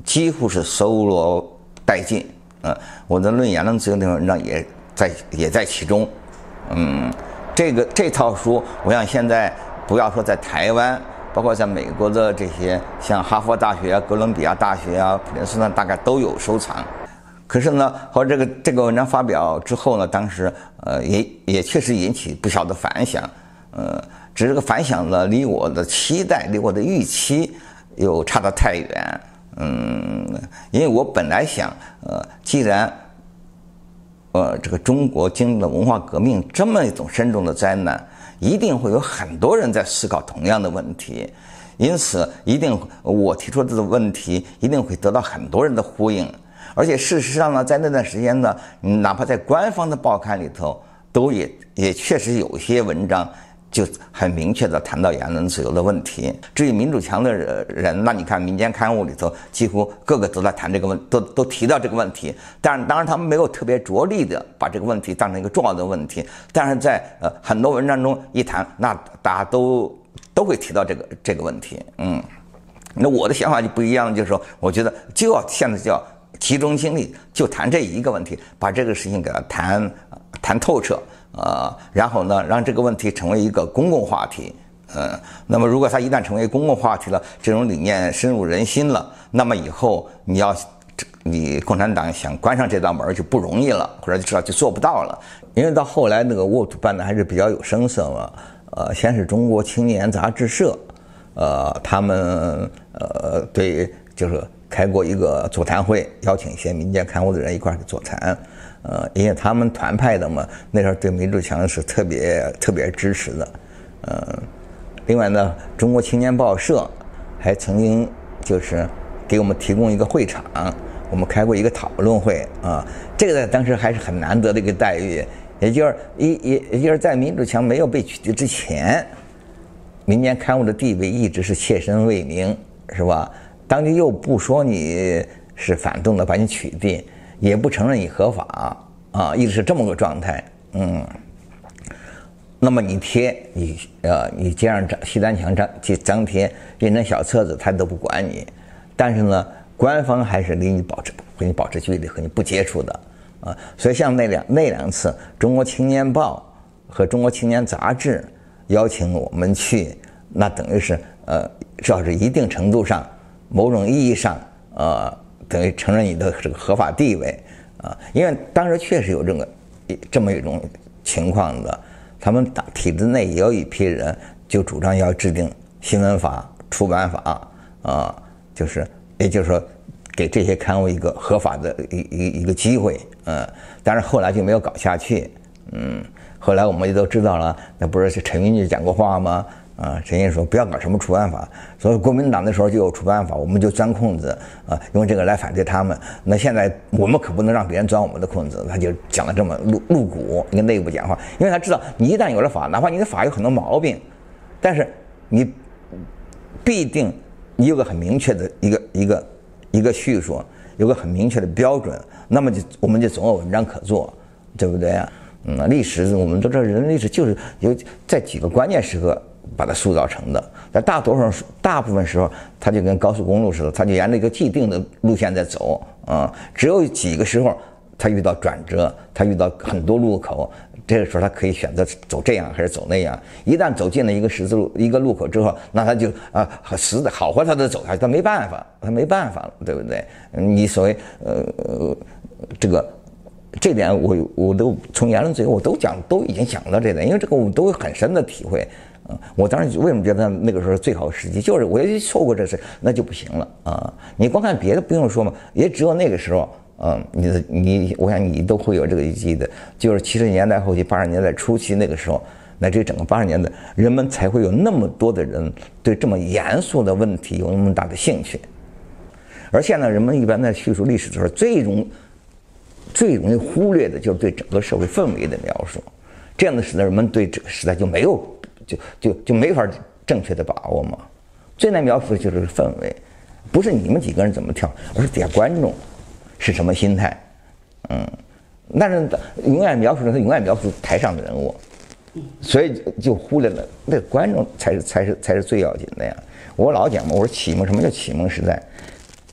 几乎是搜罗殆尽。嗯，我的《论言论自由》那篇文章也在也在其中。嗯，这个这套书，我想现在不要说在台湾。包括在美国的这些，像哈佛大学啊、哥伦比亚大学啊、普林斯顿大概都有收藏。可是呢，和这个这个文章发表之后呢，当时呃也也确实引起不小的反响。呃，只是这个反响呢，离我的期待、离我的预期又差得太远。嗯，因为我本来想，呃，既然呃这个中国经历了文化革命这么一种深重的灾难。一定会有很多人在思考同样的问题，因此一定我提出的问题一定会得到很多人的呼应，而且事实上呢，在那段时间呢，哪怕在官方的报刊里头，都也也确实有些文章。就很明确地谈到言论自由的问题。至于民主强的人，那你看民间刊物里头，几乎个个都在谈这个问，都都提到这个问题。但是当然他们没有特别着力的把这个问题当成一个重要的问题。但是在呃很多文章中一谈，那大家都都会提到这个这个问题。嗯，那我的想法就不一样，就是说，我觉得就要现在就要集中精力，就谈这一个问题，把这个事情给它谈谈透彻。呃，然后呢，让这个问题成为一个公共话题，嗯，那么如果它一旦成为公共话题了，这种理念深入人心了，那么以后你要，你共产党想关上这道门就不容易了，或者至少就做不到了，因为到后来那个沃土办的还是比较有声色嘛，呃，先是中国青年杂志社，呃，他们呃对就是开过一个座谈会，邀请一些民间刊物的人一块儿去座谈。呃，因为他们团派的嘛，那时候对民主墙是特别特别支持的。呃，另外呢，中国青年报社还曾经就是给我们提供一个会场，我们开过一个讨论会啊。这个在当时还是很难得的一个待遇，也就是一也也就是在民主墙没有被取缔之前，民间刊物的地位一直是切身为民，是吧？当局又不说你是反动的，把你取缔。也不承认你合法啊，一直是这么个状态。嗯，那么你贴你呃，你街上张西单墙张去张贴印成小册子，他都不管你。但是呢，官方还是离你保持和你保持距离，和你不接触的啊。所以像那两那两次，《中国青年报》和《中国青年杂志》邀请我们去，那等于是呃，至少是一定程度上，某种意义上呃。等于承认你的这个合法地位啊，因为当时确实有这么这么一种情况的，他们体制内也有一批人就主张要制定新闻法、出版法啊，就是也就是说给这些刊物一个合法的一一一个机会，嗯，但是后来就没有搞下去，嗯，后来我们也都知道了，那不是陈云就讲过话吗？啊，陈毅说不要搞什么出版法，所以国民党的时候就有出版法，我们就钻空子啊，用这个来反对他们。那现在我们可不能让别人钻我们的空子，他就讲的这么露露骨，跟内部讲话，因为他知道你一旦有了法，哪怕你的法有很多毛病，但是你必定你有个很明确的一个一个一个叙述，有个很明确的标准，那么就我们就总有文章可做，对不对啊？嗯，历史我们都知道，人类历史就是有在几个关键时刻把它塑造成的。但大多数大部分时候，它就跟高速公路似的，它就沿着一个既定的路线在走啊。只有几个时候，它遇到转折，它遇到很多路口，这个时候它可以选择走这样还是走那样。一旦走进了一个十字路一个路口之后，那他就啊死的好坏他都走下去，他没办法，他没办法了，对不对？你所谓呃这个。这点我我都从言论自由我都讲都已经讲到这点，因为这个我们都有很深的体会。嗯，我当时为什么觉得那个时候是最好的时机，就是我一错过这事那就不行了啊！你光看别的不用说嘛，也只有那个时候，嗯，你的你，我想你都会有这个记得，就是七十年代后期、八十年代初期那个时候，乃至整个八十年代，人们才会有那么多的人对这么严肃的问题有那么大的兴趣。而现在人们一般在叙述历史的时候，最容最容易忽略的就是对整个社会氛围的描述，这样的使得人们对这个时代就没有就就就没法正确的把握嘛。最难描述的就是氛围，不是你们几个人怎么跳，而是底下观众是什么心态。嗯，但是永远描述的他永远描述台上的人物，所以就忽略了那观众才是才是才是最要紧的呀。我老讲嘛，我说启蒙什么叫启蒙时代？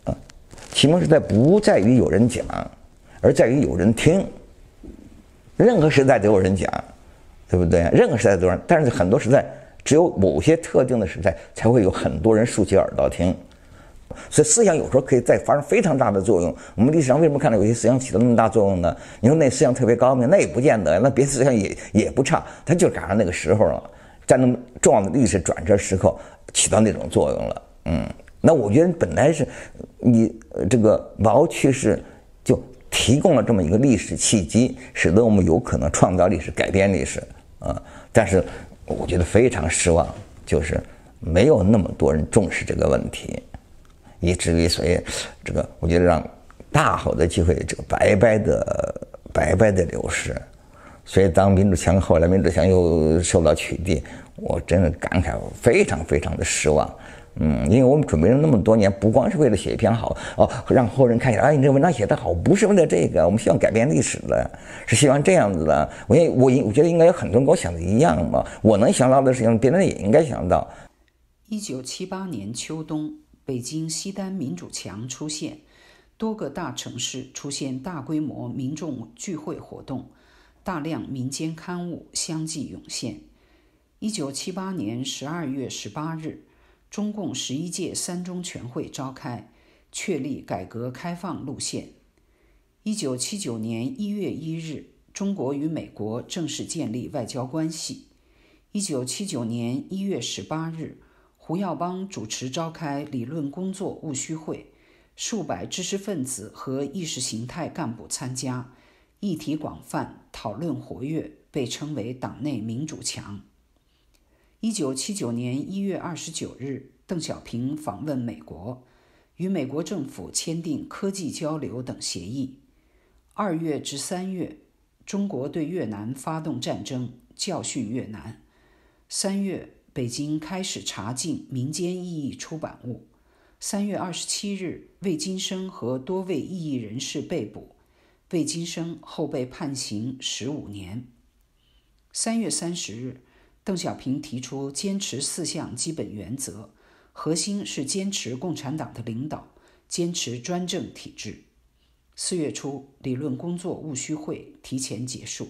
啊，启蒙时代不在于有人讲。而在于有人听，任何时代都有人讲，对不对？任何时代都有人，但是很多时代只有某些特定的时代才会有很多人竖起耳朵听，所以思想有时候可以再发生非常大的作用。我们历史上为什么看到有些思想起了那么大作用呢？你说那思想特别高明，那也不见得，那别的思想也也不差，它就赶上那个时候了，在那么重要的历史转折时刻起到那种作用了。嗯，那我觉得本来是你这个毛去世就。提供了这么一个历史契机，使得我们有可能创造历史、改变历史啊！但是我觉得非常失望，就是没有那么多人重视这个问题，以至于所以这个我觉得让大好的机会这个白白的白白的流失。所以当民主墙后来民主墙又受到取缔，我真的感慨非常非常的失望。嗯，因为我们准备了那么多年，不光是为了写一篇好哦，让后人看起来，哎，你这文章写得好，不是为了这个，我们希望改变历史的，是希望这样子的。我也我我觉得应该有很多人跟我想的一样嘛，我能想到的事情，别人也应该想到。一九七八年秋冬，北京西单民主墙出现，多个大城市出现大规模民众聚会活动，大量民间刊物相继涌现。一九七八年十二月十八日。中共十一届三中全会召开，确立改革开放路线。一九七九年一月一日，中国与美国正式建立外交关系。一九七九年一月十八日，胡耀邦主持召开理论工作务虚会，数百知识分子和意识形态干部参加，议题广泛，讨论活跃，被称为党内民主墙。一九七九年一月二十九日，邓小平访问美国，与美国政府签订科技交流等协议。二月至三月，中国对越南发动战争，教训越南。三月，北京开始查禁民间异议出版物。三月二十七日，魏金生和多位异议人士被捕，魏金生后被判刑十五年。三月三十日。邓小平提出坚持四项基本原则，核心是坚持共产党的领导，坚持专政体制。四月初，理论工作务虚会提前结束。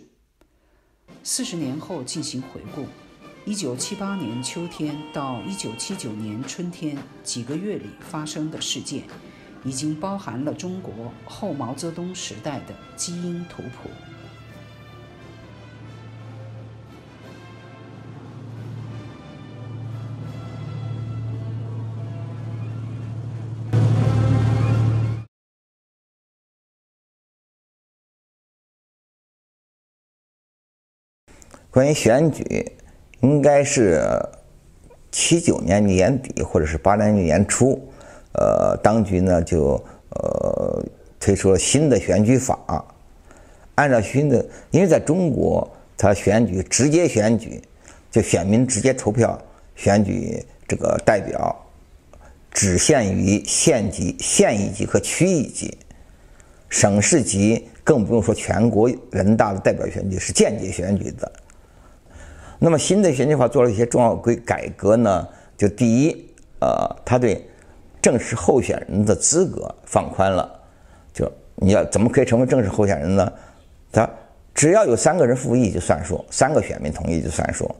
四十年后进行回顾，一九七八年秋天到一九七九年春天几个月里发生的事件，已经包含了中国后毛泽东时代的基因图谱。关于选举，应该是七九年年底或者是八零年初，呃，当局呢就呃推出了新的选举法。按照新的，因为在中国，他选举直接选举，就选民直接投票选举这个代表只限于县级、县一级和区一级，省市级更不用说全国人大的代表选举是间接选举的。那么新的选举法做了一些重要规改革呢，就第一，呃，他对正式候选人的资格放宽了，就你要怎么可以成为正式候选人呢？他只要有三个人复议就算数，三个选民同意就算数，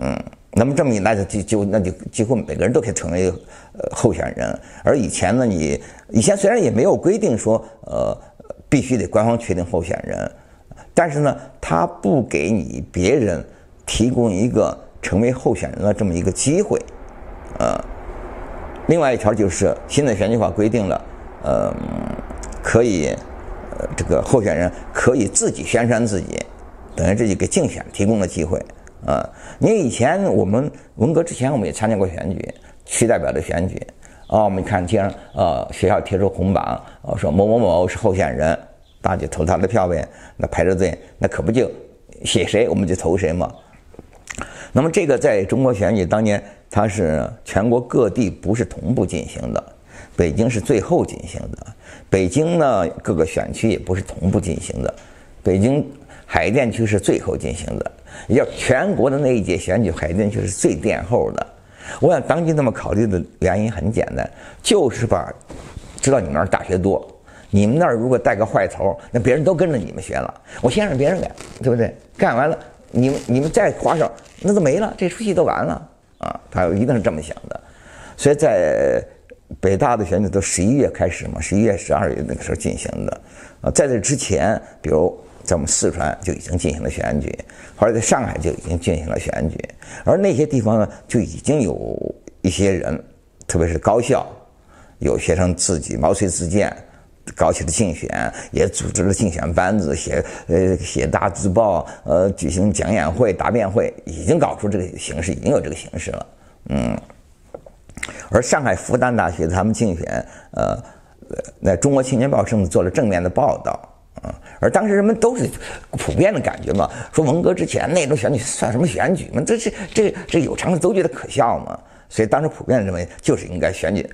嗯，那么这么一来就就那就几乎每个人都可以成为呃候选人。而以前呢，你以前虽然也没有规定说呃必须得官方确定候选人，但是呢，他不给你别人。提供一个成为候选人的这么一个机会，呃，另外一条就是新的选举法规定了，呃，可以，呃，这个候选人可以自己宣传自己，等于这就给竞选提供了机会，啊，你以前我们文革之前我们也参加过选举，区代表的选举，啊，我们看街上，呃，学校贴出红榜，说某某某是候选人，大家投他的票呗，那排着队，那可不就写谁我们就投谁嘛。那么这个在中国选举当年，它是全国各地不是同步进行的，北京是最后进行的。北京呢，各个选区也不是同步进行的，北京海淀区是最后进行的。要全国的那一届选举，海淀区是最垫后的。我想当今这么考虑的原因很简单，就是吧知道你们那儿大学多，你们那儿如果带个坏头，那别人都跟着你们学了。我先让别人干，对不对？干完了。你们你们再划手，那都没了，这出戏都完了啊！他一定是这么想的，所以在北大的选举都十一月开始嘛，十一月、十二月那个时候进行的啊。在这之前，比如在我们四川就已经进行了选举，或者在上海就已经进行了选举，而那些地方呢，就已经有一些人，特别是高校，有学生自己毛遂自荐。搞起了竞选，也组织了竞选班子，写呃写大字报，呃举行讲演会、答辩会，已经搞出这个形式，已经有这个形式了。嗯，而上海复旦大学他们竞选，呃，那《中国青年报》甚至做了正面的报道，啊，而当时人们都是普遍的感觉嘛，说文革之前那种选举算什么选举嘛，这是这这有常识都觉得可笑嘛，所以当时普遍认为就是应该选举，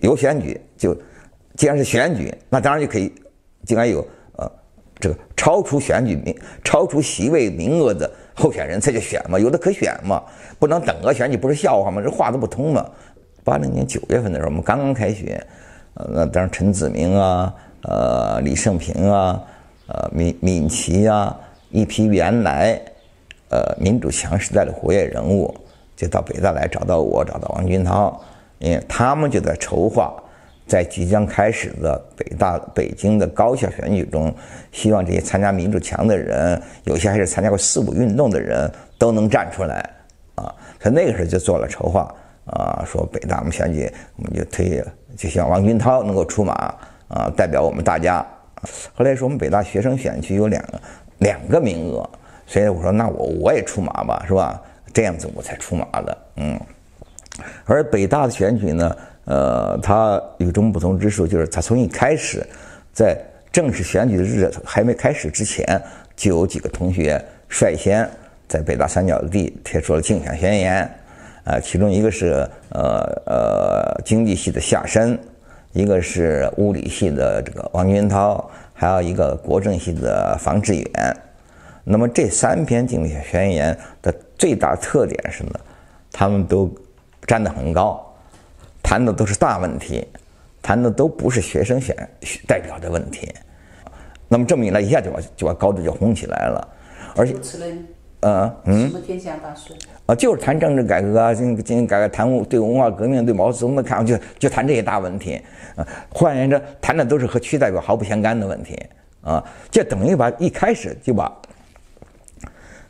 有选举就。既然是选举，那当然就可以，应该有呃，这个超出选举名、超出席位名额的候选人才叫选嘛，有的可选嘛，不能等额选举，不是笑话吗？这话都不通嘛。八零年九月份的时候，我们刚刚开学，呃，那当然陈子明啊，呃，李胜平啊，呃，闵闵琦啊，一批原来呃民主强时代的活跃人物，就到北大来找到我，找到王军涛，因为他们就在筹划。在即将开始的北大、北京的高校选举中，希望这些参加民主墙的人，有些还是参加过四五运动的人，都能站出来啊！他那个时候就做了筹划啊，说北大我们选举，我们就推，就希望王军涛能够出马啊，代表我们大家。后来说我们北大学生选区有两个两个名额，所以我说那我我也出马吧，是吧？这样子我才出马的，嗯。而北大的选举呢？呃，他与众不同之处就是，他从一开始，在正式选举的日子还没开始之前，就有几个同学率先在北大三角地贴出了竞选宣言，呃，其中一个是呃呃经济系的夏申，一个是物理系的这个王军涛，还有一个国政系的房志远。那么这三篇竞选宣言的最大特点是呢，他们都站得很高。谈的都是大问题，谈的都不是学生选代表的问题。那么这么一来，一下就把就把高度就红起来了。而且，呃嗯，什么天下大事？啊，就是谈政治改革啊，进进行改革，谈对文化革命、对毛泽东的看法，就就谈这些大问题。啊，换言之，谈的都是和区代表毫不相干的问题。啊，就等于把一开始就把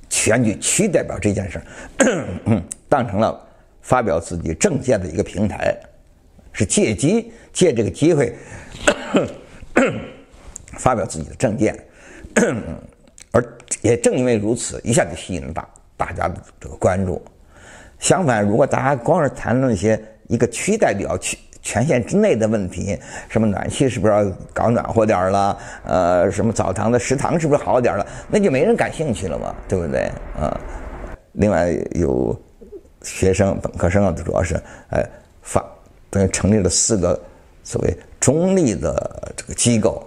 选举区代表这件事儿 [COUGHS] 当成了。发表自己政见的一个平台，是借机借这个机会 [COUGHS] 发表自己的政见，[COUGHS] 而也正因为如此，一下就吸引了大大家的这个关注。相反，如果大家光是谈论一些一个区代表区权限之内的问题，什么暖气是不是要搞暖和点了？呃，什么澡堂的食堂是不是好点了？那就没人感兴趣了嘛，对不对？啊，另外有。学生、本科生啊，主要是哎发等于成立了四个所谓中立的这个机构，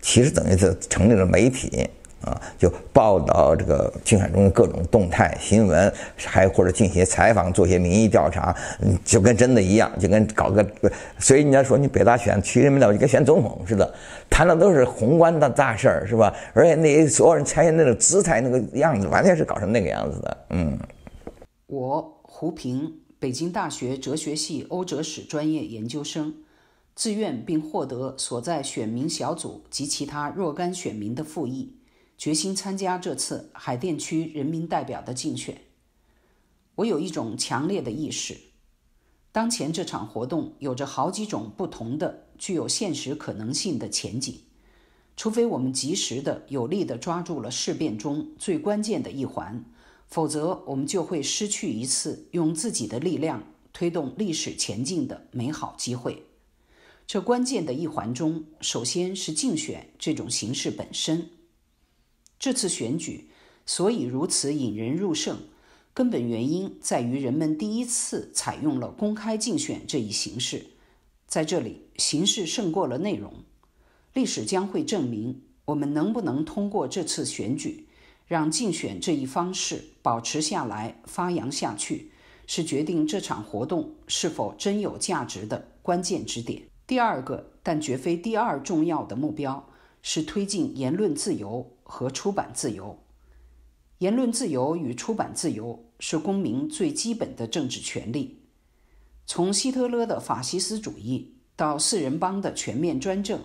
其实等于是成立了媒体。啊，就报道这个竞选中的各种动态新闻，还或者进行采访，做些民意调查，嗯，就跟真的一样，就跟搞个，所以人家说你北大选区人民代表就跟选总统似的，谈的都是宏观的大事儿，是吧？而且那些所有人参与那种姿态那个样子，完全是搞成那个样子的。嗯，我胡平，北京大学哲学系欧哲史专业研究生，自愿并获得所在选民小组及其他若干选民的复议。决心参加这次海淀区人民代表的竞选。我有一种强烈的意识：当前这场活动有着好几种不同的、具有现实可能性的前景。除非我们及时的、有力的抓住了事变中最关键的一环，否则我们就会失去一次用自己的力量推动历史前进的美好机会。这关键的一环中，首先是竞选这种形式本身。这次选举所以如此引人入胜，根本原因在于人们第一次采用了公开竞选这一形式。在这里，形式胜过了内容。历史将会证明，我们能不能通过这次选举，让竞选这一方式保持下来、发扬下去，是决定这场活动是否真有价值的关键之点。第二个，但绝非第二重要的目标，是推进言论自由。和出版自由，言论自由与出版自由是公民最基本的政治权利。从希特勒的法西斯主义到四人帮的全面专政，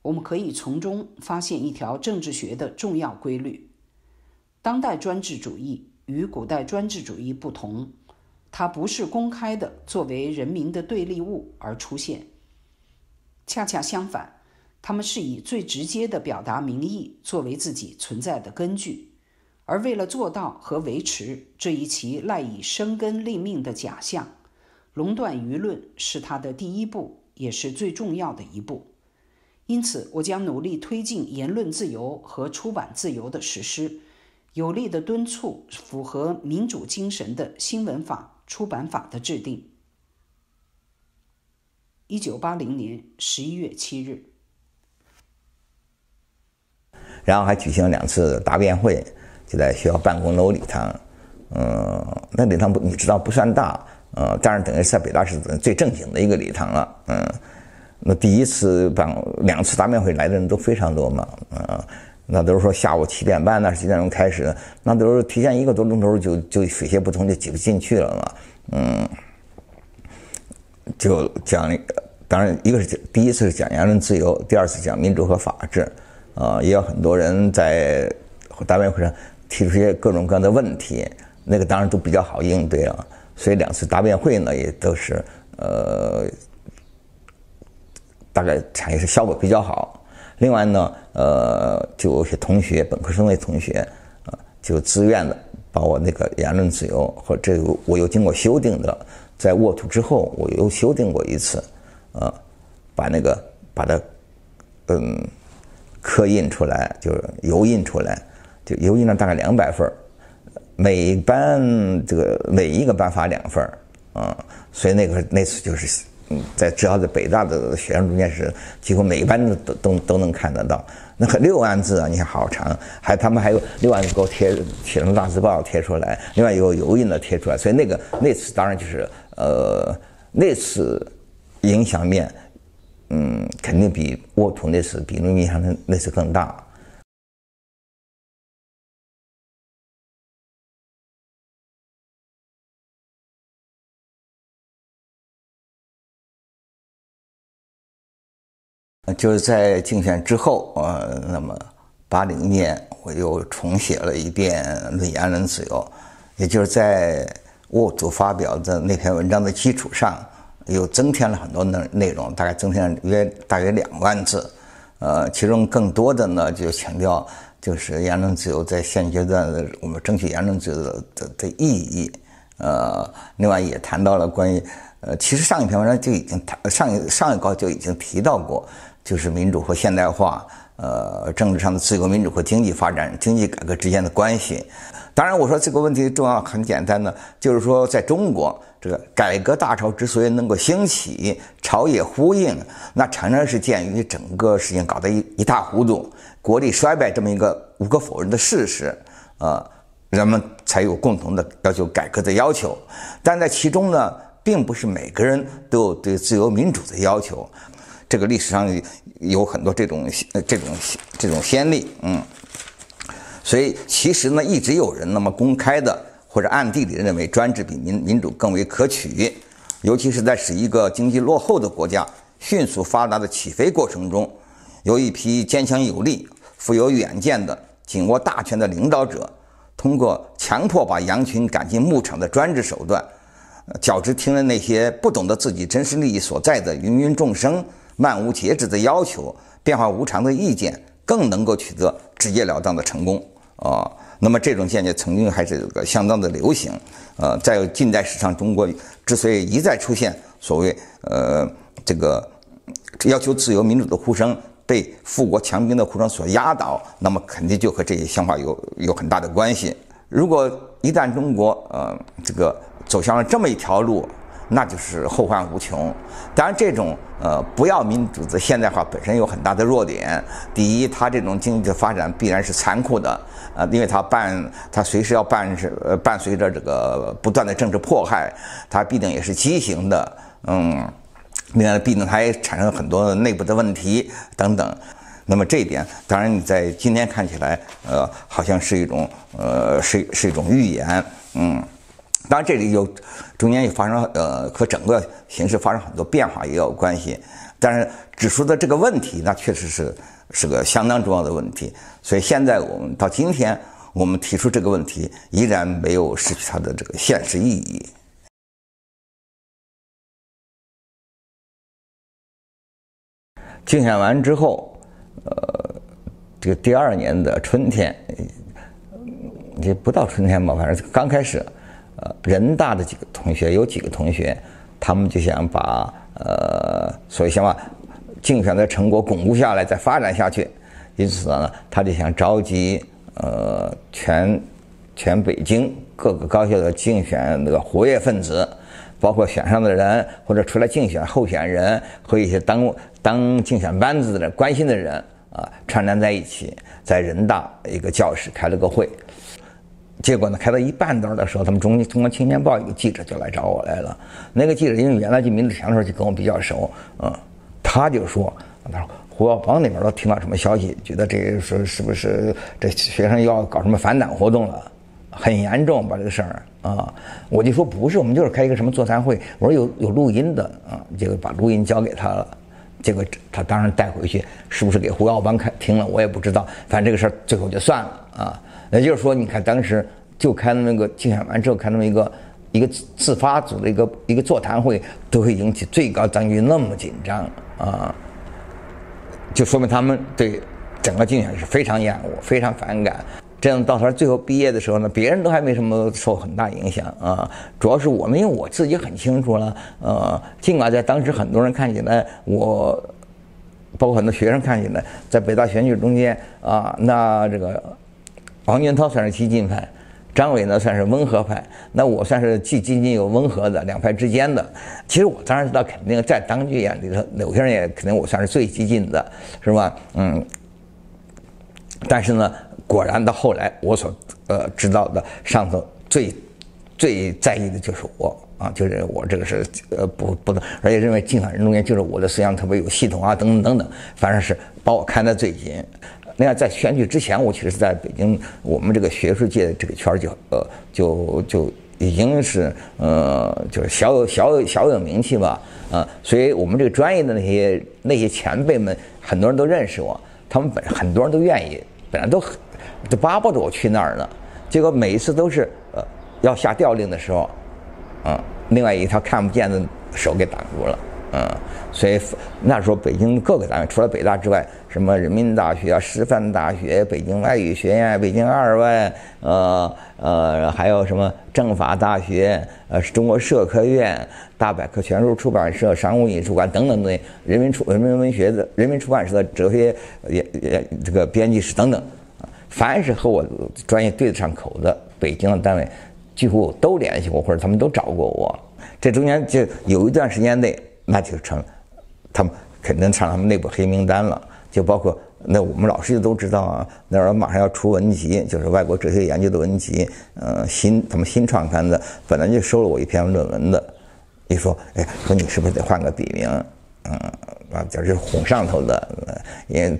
我们可以从中发现一条政治学的重要规律：当代专制主义与古代专制主义不同，它不是公开的作为人民的对立物而出现，恰恰相反。他们是以最直接的表达民意作为自己存在的根据，而为了做到和维持这一其赖以生根立命的假象，垄断舆论是他的第一步，也是最重要的一步。因此，我将努力推进言论自由和出版自由的实施，有力的敦促符合民主精神的新闻法、出版法的制定。一九八零年十一月七日。然后还举行了两次答辩会，就在学校办公楼礼堂。嗯，那礼堂不，你知道不算大，呃，但是等于是在北大是最正经的一个礼堂了。嗯，那第一次办两次答辩会来的人都非常多嘛。嗯，那都是说下午七点半，那是几点钟开始的？那都是提前一个多钟头就就水泄不通，就挤不进去了嘛。嗯，就讲，当然一个是第一次是讲言论自由，第二次讲民主和法治。啊，也有很多人在答辩会上提出一些各种各样的问题，那个当然都比较好应对了。所以两次答辩会呢，也都是呃，大概产生是效果比较好。另外呢，呃，就有些同学，本科生的同学啊，就自愿的把我那个言论自由和这个我又经过修订的，在沃土之后我又修订过一次，啊，把那个把它嗯。刻印出来就是油印出来，就油印了大概两百份每班这个每一个班发两份啊，所以那个那次就是在只要在北大的学生中间是几乎每个班都都都能看得到。那个六万字啊，你看好长，还他们还有六万字给我贴写成大字报贴出来，另外有油印的贴出来，所以那个那次当然就是呃那次影响面。嗯，肯定比沃土那次比农民上的那次更大。就是在竞选之后，呃，那么八零年我又重写了一遍《论言论自由》，也就是在沃土发表的那篇文章的基础上。又增添了很多内内容，大概增添约大约两万字，呃，其中更多的呢就强调就是言论自由在现阶段的我们争取言论自由的的的意义，呃，另外也谈到了关于呃，其实上一篇文章就已经谈上一上一稿就已经提到过，就是民主和现代化，呃，政治上的自由民主和经济发展、经济改革之间的关系，当然，我说这个问题重要很简单呢，就是说在中国，这个改革大潮之所以能够兴起，朝野呼应，那常常是鉴于整个事情搞得一一塌糊涂，国力衰败这么一个无可否认的事实，呃，人们才有共同的要求改革的要求。但在其中呢，并不是每个人都有对自由民主的要求，这个历史上有很多这种这种这种先例，嗯。所以，其实呢，一直有人那么公开的或者暗地里认为专制比民民主更为可取，尤其是在使一个经济落后的国家迅速发达的起飞过程中，有一批坚强有力、富有远见的、紧握大权的领导者，通过强迫把羊群赶进牧场的专制手段，较之听了那些不懂得自己真实利益所在的芸芸众生漫无节制的要求、变化无常的意见，更能够取得直截了当的成功。啊，那么这种见解曾经还是有个相当的流行，呃，在近代史上，中国之所以一再出现所谓呃这个要求自由民主的呼声被富国强兵的呼声所压倒，那么肯定就和这些想法有有很大的关系。如果一旦中国呃这个走向了这么一条路，那就是后患无穷。当然，这种呃不要民主的现代化本身有很大的弱点。第一，它这种经济的发展必然是残酷的，呃，因为它伴它随时要伴是呃伴随着这个不断的政治迫害，它必定也是畸形的，嗯，另外必定它也产生很多内部的问题等等。那么这一点，当然你在今天看起来，呃，好像是一种呃是是一种预言，嗯。当然，这里有中间也发生呃和整个形势发生很多变化也有关系，但是指出的这个问题，那确实是是个相当重要的问题。所以现在我们到今天，我们提出这个问题，依然没有失去它的这个现实意义。竞选完之后，呃，这个第二年的春天，也不到春天吧，反正刚开始。人大的几个同学有几个同学，他们就想把呃，所以想把竞选的成果巩固下来，再发展下去。因此呢，他就想召集呃全全北京各个高校的竞选那个活跃分子，包括选上的人或者出来竞选候选人和一些当当竞选班子的人关心的人啊，串联在一起，在人大一个教室开了个会。结果呢，开到一半段的时候，他们中中国青年报一个记者就来找我来了。那个记者因为原来就民主强的时候就跟我比较熟，嗯，他就说，他说胡耀邦那边都听到什么消息，觉得这说是不是这学生要搞什么反党活动了，很严重把这个事儿啊。我就说不是，我们就是开一个什么座谈会。我说有有录音的啊，结果把录音交给他了，结果他当然带回去，是不是给胡耀邦看听了我也不知道，反正这个事儿最后就算了啊。也就是说，你看当时就开那个竞选完之后开那么一个一个自发组的一个一个座谈会，都会引起最高当局那么紧张啊，就说明他们对整个竞选是非常厌恶、非常反感。这样到他最后毕业的时候呢，别人都还没什么受很大影响啊，主要是我们，因为我自己很清楚了，呃，尽管在当时很多人看起来我，包括很多学生看起来，在北大选举中间啊，那这个。王军涛算是激进派，张伟呢算是温和派，那我算是既激进又温和的两派之间的。其实我当然知道，肯定在当局眼里头，有些人也肯定我算是最激进的，是吧？嗯。但是呢，果然到后来，我所呃知道的上头最最在意的就是我啊，就是我这个是呃不不能，而且认为竞选人中间就是我的思想特别有系统啊，等等等等，反正是把我看得最紧。另外，在选举之前，我其实是在北京，我们这个学术界这个圈儿就呃就就已经是呃就是小有小有小有名气吧，啊，所以我们这个专业的那些那些前辈们，很多人都认识我，他们本很多人都愿意，本来都都巴不得我去那儿呢，结果每一次都是呃要下调令的时候，嗯，另外一条看不见的手给挡住了。嗯，所以那时候北京各个单位，除了北大之外，什么人民大学啊、师范大学、北京外语学院、北京二外，呃呃，还有什么政法大学、呃中国社科院、大百科全书出版社、商务印书馆等等等，人民出人民文学的人民出版社的哲学也也这个编辑室等等，凡是和我专业对得上口的，北京的单位几乎都联系过，或者他们都找过我。这中间就有一段时间内，那就成他们肯定上他们内部黑名单了，就包括。那我们老师都知道啊，那时候马上要出文集，就是外国哲学研究的文集，呃，新他们新创刊的，本来就收了我一篇论文的，一说，哎，说你是不是得换个笔名？嗯，啊，就是哄上头的，因为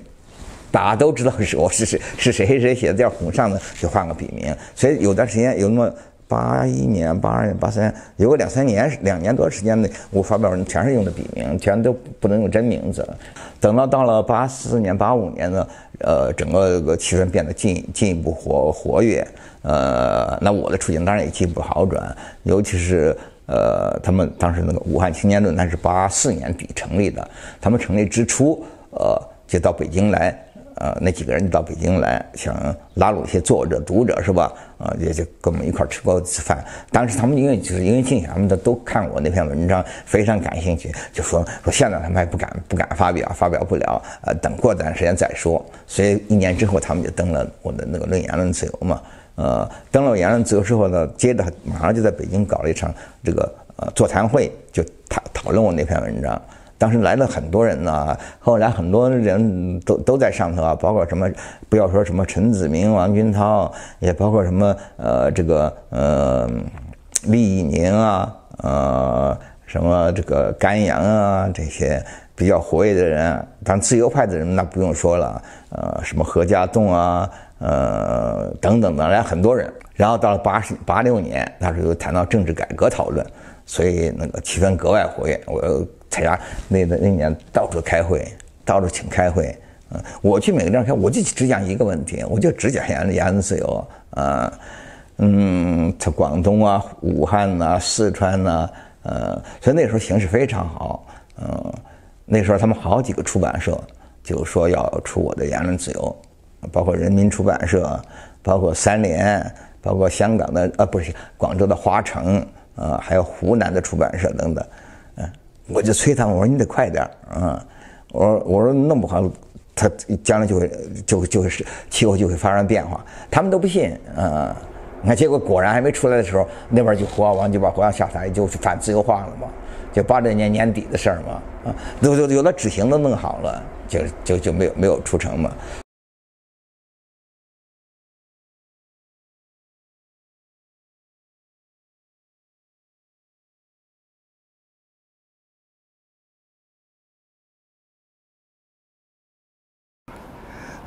大家都知道是我是谁是谁谁写的，叫哄上的，就换个笔名。所以有段时间有那么。八一年、八二年、八三年，有个两三年、两年多时间内，我发表文全是用的笔名，全都不能用真名字。等到到了八四年、八五年呢，呃，整个这个气氛变得进进一步活活跃，呃，那我的处境当然也进一步好转。尤其是呃，他们当时那个武汉青年论坛是八四年底成立的，他们成立之初，呃，就到北京来。呃，那几个人到北京来，想拉拢一些作者、读者，是吧？啊，也就跟我们一块吃过次饭。当时他们因为就是因为进他们的都看我那篇文章，非常感兴趣，就说说现在他们还不敢不敢发表，发表不了，呃，等过段时间再说。所以一年之后，他们就登了我的那个《论言论自由》嘛。呃，登了《言论自由》之后呢，接着马上就在北京搞了一场这个呃座谈会，就讨讨论我那篇文章。当时来了很多人呢，后来很多人都都在上头啊，包括什么，不要说什么陈子明、王军涛，也包括什么呃这个呃厉以宁啊，呃什么这个甘阳啊这些比较活跃的人，当然自由派的人那不用说了，呃什么何家栋啊，呃等等的来很多人。然后到了八十八六年，那时候又谈到政治改革讨论，所以那个气氛格外活跃。我。参加那那那年到处开会，到处请开会，嗯，我去每个地方开，我就只讲一个问题，我就只讲言论言论自由，啊，嗯，他广东啊、武汉呐、四川呐，呃，所以那时候形势非常好，嗯，那时候他们好几个出版社就说要出我的言论自由，包括人民出版社，包括三联，包括香港的啊不是广州的花城，啊，还有湖南的出版社等等。我就催他们，我说你得快点儿啊！我说我说弄不好，他将来就会就就会是气候就会发生变化。他们都不信啊！你看，结果果然还没出来的时候，那边就胡耀邦就把胡耀下台，就反自由化了嘛。就八六年年底的事儿嘛，啊，都都有的执行都弄好了，就就就没有没有出成嘛。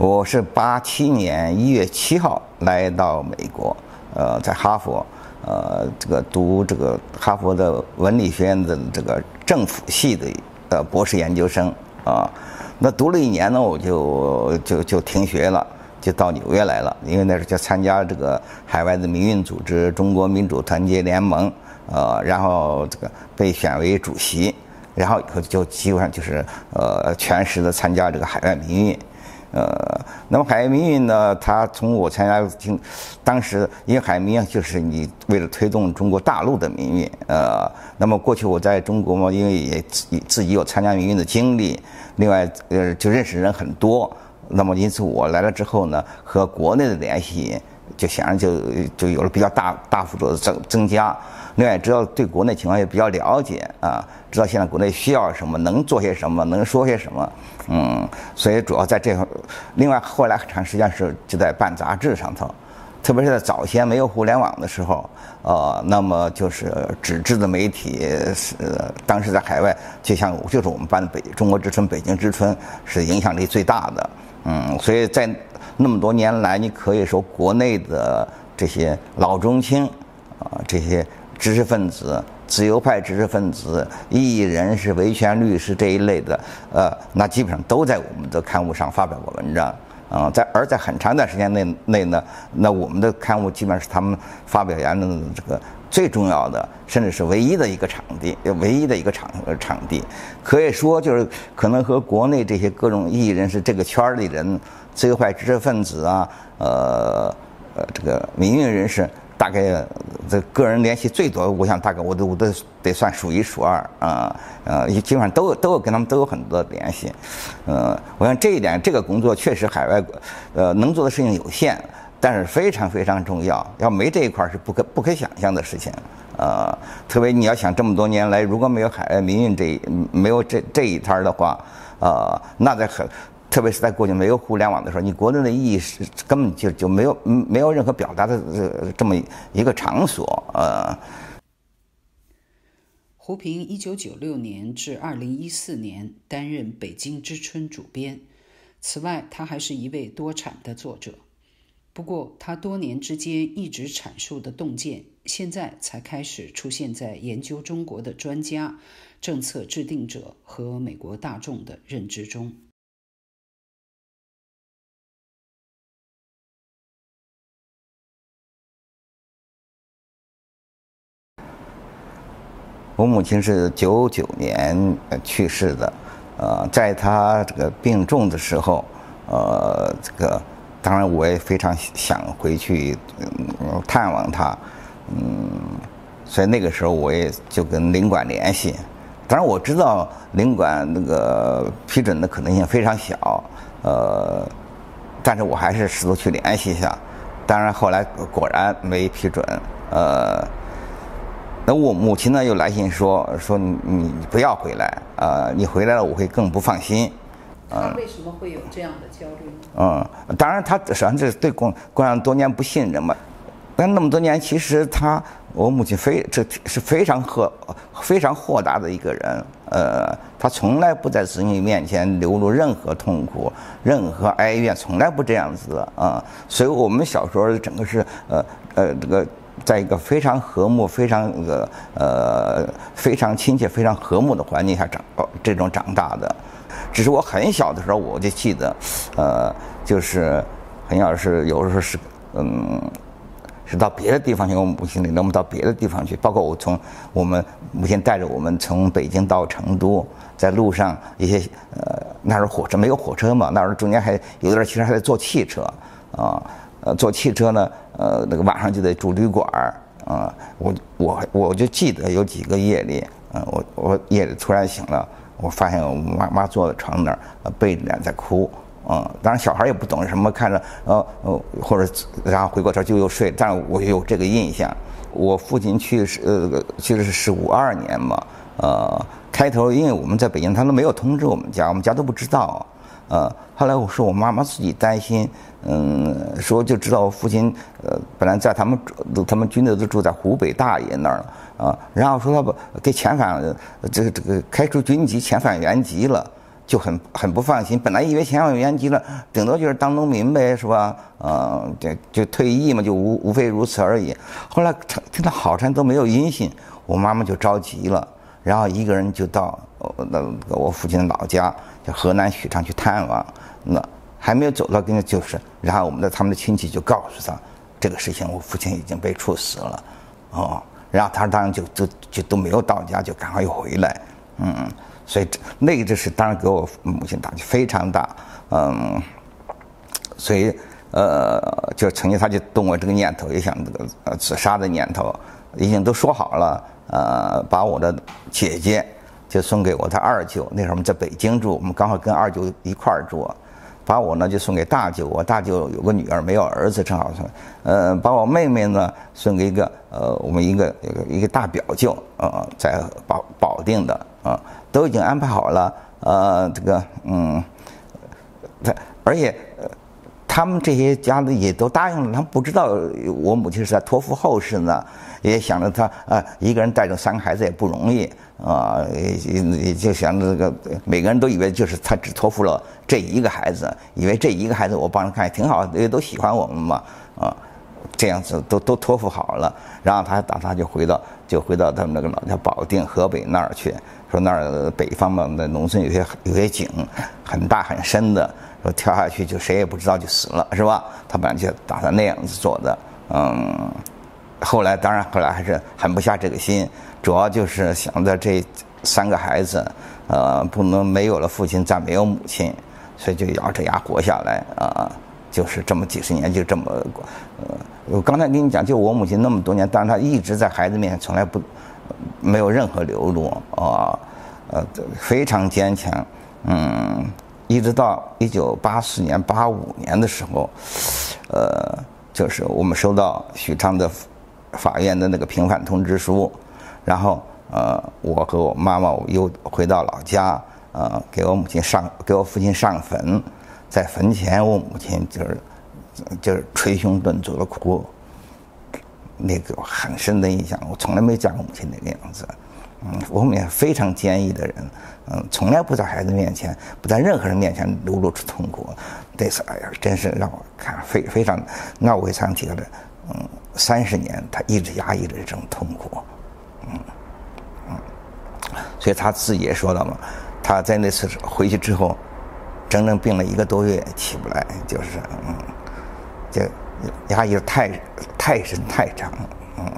我是八七年一月七号来到美国，呃，在哈佛，呃，这个读这个哈佛的文理学院的这个政府系的呃博士研究生啊。那读了一年呢，我就就就停学了，就到纽约来了，因为那时候就参加这个海外的民运组织中国民主团结联盟，呃，然后这个被选为主席，然后以后就基本上就是呃全时的参加这个海外民运。呃，那么海外民运呢？他从我参加听，当时因为海外民运就是你为了推动中国大陆的民运。呃，那么过去我在中国嘛，因为也自己有参加民运的经历，另外呃就认识人很多。那么因此我来了之后呢，和国内的联系就显然就就有了比较大大幅度的增增加。另外知道对国内情况也比较了解啊，知道现在国内需要什么，能做些什么，能说些什么。嗯，所以主要在这，另外后来很长时间是就在办杂志上头，特别是在早先没有互联网的时候，呃，那么就是纸质的媒体是当时在海外，就像就是我们办的北中国之春、北京之春是影响力最大的。嗯，所以在那么多年来，你可以说国内的这些老中青啊，这些知识分子。自由派知识分子、异议人士、维权律师这一类的，呃，那基本上都在我们的刊物上发表过文章，啊，在而在很长一段时间内内呢，那我们的刊物基本上是他们发表言论的这个最重要的，甚至是唯一的一个场地，唯一的一个场场地，可以说就是可能和国内这些各种异议人士这个圈儿里人、自由派知识分子啊，呃，呃，这个民运人士。大概这个人联系最多，我想大概我都我都得算数一数二啊，呃，基本上都都有跟他们都有很多联系，呃，我想这一点这个工作确实海外，呃，能做的事情有限，但是非常非常重要。要没这一块是不可不可想象的事情。呃，特别你要想这么多年来，如果没有海外民运这没有这这一摊的话，呃，那在很，特别是在过去没有互联网的时候，你国内的意义是根本就就没有没有任何表达的这么一个场所。呃，胡平一九九六年至二零一四年担任《北京之春》主编，此外，他还是一位多产的作者。不过，他多年之间一直阐述的洞见，现在才开始出现在研究中国的专家、政策制定者和美国大众的认知中。我母亲是九九年去世的，呃，在她这个病重的时候，呃，这个。当然，我也非常想回去探望她，嗯，所以那个时候我也就跟领馆联系。当然我知道领馆那个批准的可能性非常小，呃，但是我还是试图去联系一下。当然后来果然没批准，呃，那我母亲呢又来信说说你你不要回来，呃，你回来了我会更不放心。他为什么会有这样的焦虑呢？嗯，当然，他实际上这是对共共产党多年不信任嘛。但那么多年，其实他我母亲非这是非常豁非常豁达的一个人。呃，他从来不在子女面前流露任何痛苦、任何哀怨，从来不这样子的啊。所以我们小时候整个是呃呃这个在一个非常和睦、非常呃呃非常亲切、非常和睦的环境下长这种长大的。只是我很小的时候，我就记得，呃，就是很小是有时候是，嗯，是到别的地方去，我母亲领着我们到别的地方去，包括我从我们母亲带着我们从北京到成都，在路上一些呃，那时候火车没有火车嘛，那时候中间还有点其实还得坐汽车，啊，呃，坐汽车呢，呃，那个晚上就得住旅馆儿，啊，我我我就记得有几个夜里，嗯，我我夜里突然醒了。我发现我妈妈坐在床那儿，背着脸在哭，嗯，当然小孩也不懂什么，看着呃呃，或者然后回过头就又睡，但是我有这个印象。我父亲去世呃，去世是五二年嘛，呃，开头因为我们在北京，他都没有通知我们家，我们家都不知道，呃，后来我说我妈妈自己担心，嗯，说就知道我父亲呃本来在他们他们军队都住在湖北大爷那儿。啊，然后说他不给遣返，这个这个开除军籍遣返原籍了，就很很不放心。本来以为遣返原籍了，顶多就是当农民呗，是吧？啊，就就退役嘛，就无无非如此而已。后来听到好长都没有音信，我妈妈就着急了，然后一个人就到那个我父亲的老家，叫河南许昌去探望。那还没有走到跟就是，然后我们的他们的亲戚就告诉他，这个事情我父亲已经被处死了，哦。然后他当然就就就都没有到家，就赶快又回来，嗯，所以这那个就是当然给我母亲打击非常大，嗯，所以呃，就曾经他就动过这个念头，也想这个呃自杀的念头，已经都说好了，呃，把我的姐姐就送给我的二舅，那时候我们在北京住，我们刚好跟二舅一块儿住。把我呢就送给大舅，我大舅有个女儿没有儿子，正好送，呃，把我妹妹呢送给一个呃我们一个一个大表舅，呃，在保保定的啊，都已经安排好了，呃，这个嗯，他而且他们这些家的也都答应了，他们不知道我母亲是在托付后事呢，也想着他啊一个人带着三个孩子也不容易。啊，也也就想着这个，每个人都以为就是他只托付了这一个孩子，以为这一个孩子我帮着看也挺好，也都喜欢我们嘛，啊，这样子都都托付好了，然后他打算就回到就回到他们那个老家保定河北那儿去，说那儿北方嘛，那农村有些有些井很大很深的，说跳下去就谁也不知道就死了，是吧？他本来就打算那样子做的，嗯，后来当然后来还是狠不下这个心。主要就是想着这三个孩子，呃，不能没有了父亲再没有母亲，所以就咬着牙活下来啊，就是这么几十年就这么。呃，我刚才跟你讲，就我母亲那么多年，但是她一直在孩子面前从来不没有任何流露啊，呃，非常坚强，嗯，一直到一九八四年、八五年的时候，呃，就是我们收到许昌的法院的那个平反通知书，然后呃，我和我妈妈又回到老家，呃，给我母亲上给我父亲上坟，在坟前，我母亲就是就是捶胸顿足的哭，那个很深的印象，我从来没见过母亲那个样子。嗯，我母亲非常坚毅的人，嗯，从来不在孩子面前，不在任何人面前流露出痛苦。这次，哎呀，真是让我看非非常，那我想起来了，嗯，三十年他一直压抑着这种痛苦，嗯嗯，所以他自己也说了嘛，他在那次回去之后，整整病了一个多月起不来，就是嗯，这压抑的太太深太长，嗯。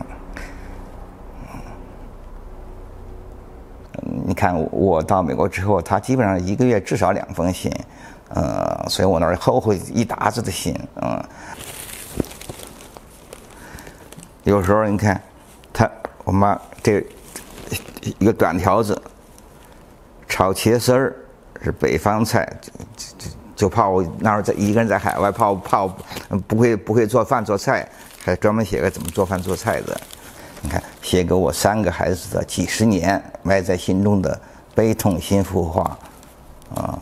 你看，我到美国之后，他基本上一个月至少两封信，呃，所以我那儿厚厚一沓子的信，嗯。有时候你看，我妈这一个短条子，炒茄丝儿是北方菜，就就就怕我那会儿在一个人在海外，怕我怕我不会不会做饭做菜，还专门写个怎么做饭做菜的。你看，写给我三个孩子的几十年埋在心中的悲痛心腹话，啊，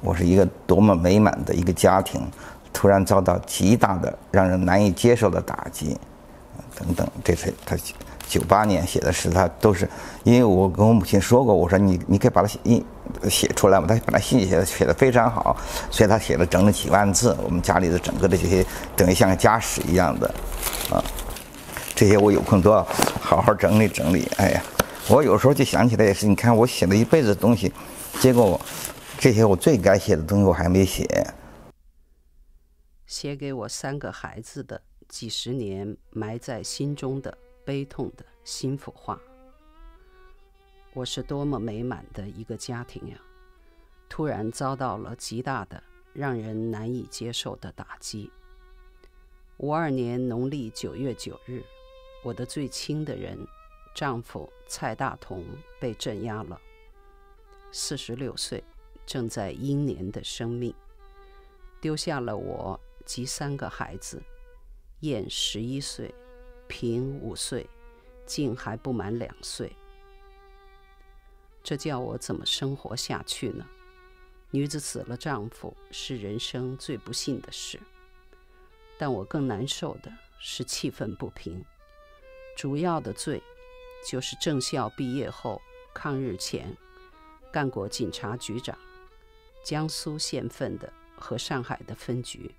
我是一个多么美满的一个家庭，突然遭到极大的让人难以接受的打击，等等，这是他九八年写的诗，他都是因为我跟我母亲说过，我说你你可以把它写写出来嘛，他把他信写的写的非常好，所以他写了整整几万字，我们家里的整个的这些等于像个家史一样的，啊。这些我有空都要好好整理整理。哎呀，我有时候就想起来也是，你看我写了一辈子的东西，结果我这些我最该写的东西我还没写。写给我三个孩子的几十年埋在心中的悲痛的心腹话。我是多么美满的一个家庭呀！突然遭到了极大的、让人难以接受的打击。五二年农历九月九日。我的最亲的人，丈夫蔡大同被镇压了。四十六岁，正在英年的生命，丢下了我及三个孩子：燕十一岁，平五岁，静还不满两岁。这叫我怎么生活下去呢？女子死了丈夫，是人生最不幸的事。但我更难受的是气愤不平。主要的罪，就是正校毕业后，抗日前干过警察局长，江苏县份的和上海的分局，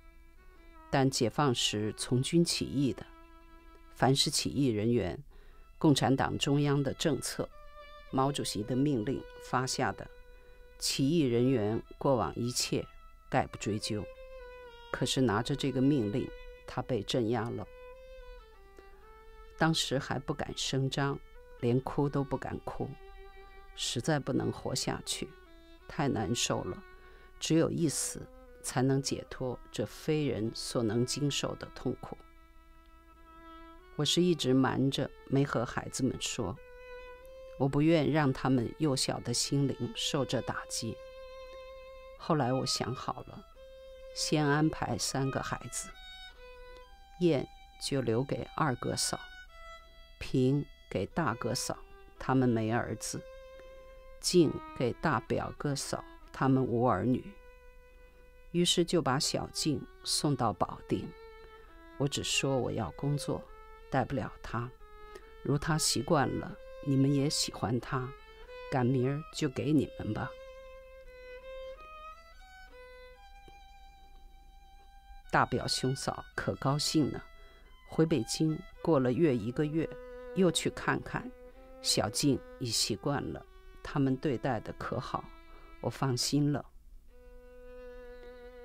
但解放时从军起义的，凡是起义人员，共产党中央的政策，毛主席的命令发下的，起义人员过往一切概不追究。可是拿着这个命令，他被镇压了。当时还不敢声张，连哭都不敢哭，实在不能活下去，太难受了。只有一死，才能解脱这非人所能经受的痛苦。我是一直瞒着，没和孩子们说，我不愿让他们幼小的心灵受这打击。后来我想好了，先安排三个孩子，燕就留给二哥嫂。平给大哥嫂，他们没儿子；静给大表哥嫂，他们无儿女。于是就把小静送到保定。我只说我要工作，带不了他。如他习惯了，你们也喜欢他，赶明儿就给你们吧。大表兄嫂可高兴呢，回北京过了月一个月。又去看看，小静已习惯了，他们对待的可好，我放心了。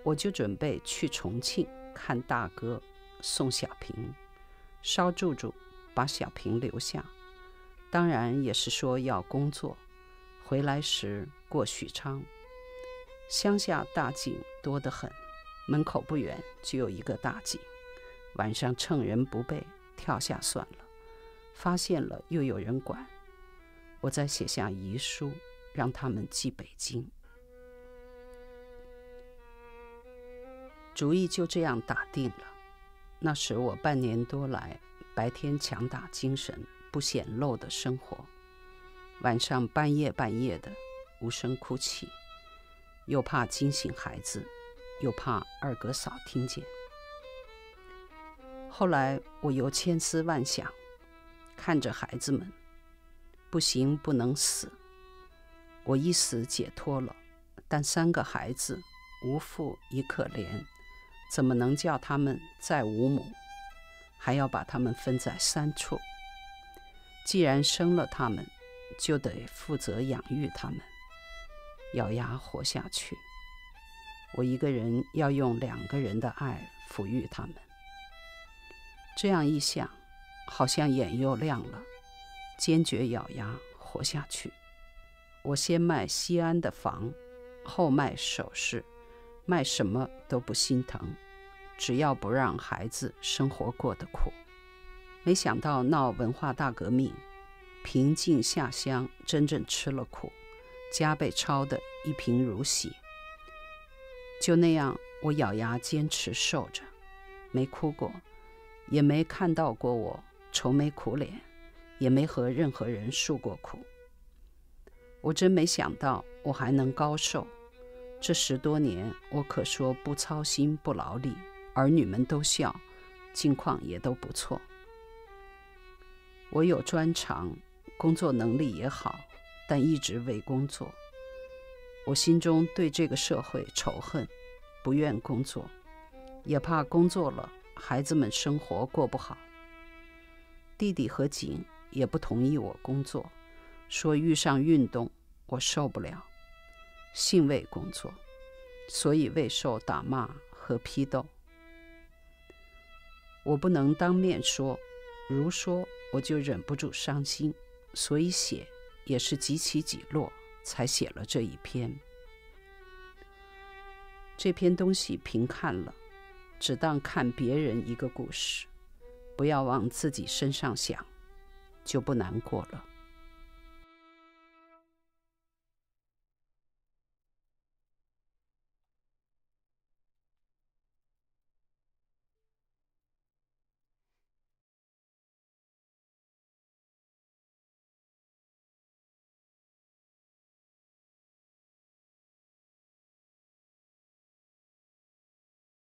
我就准备去重庆看大哥，宋小平，稍住住，把小平留下。当然也是说要工作，回来时过许昌。乡下大井多得很，门口不远就有一个大井，晚上趁人不备跳下算了。发现了，又有人管，我再写下遗书，让他们寄北京。主意就这样打定了。那时我半年多来，白天强打精神，不显露的生活，晚上半夜半夜的无声哭泣，又怕惊醒孩子，又怕二哥嫂听见。后来我又千思万想，看着孩子们，不行，不能死。我一死解脱了，但三个孩子无父亦可怜。怎么能叫他们再无母，还要把他们分在三处？既然生了他们，就得负责养育他们，咬牙活下去。我一个人要用两个人的爱抚育他们。这样一想，好像眼又亮了，坚决咬牙活下去。我先卖西安的房，后卖首饰。卖什么都不心疼，只要不让孩子生活过得苦。没想到闹文化大革命，平静下乡，真正吃了苦，家被抄得一贫如洗。就那样，我咬牙坚持受着，没哭过，也没看到过我愁眉苦脸，也没和任何人诉过苦。我真没想到我还能高寿。这十多年，我可说不操心、不劳力，儿女们都笑，境况也都不错。我有专长，工作能力也好，但一直为工作。我心中对这个社会仇恨，不愿工作，也怕工作了孩子们生活过不好。弟弟和景也不同意我工作，说遇上运动我受不了。性味工作，所以未受打骂和批斗。我不能当面说，如说我就忍不住伤心，所以写也是几起几落才写了这一篇。这篇东西平看了，只当看别人一个故事，不要往自己身上想，就不难过了。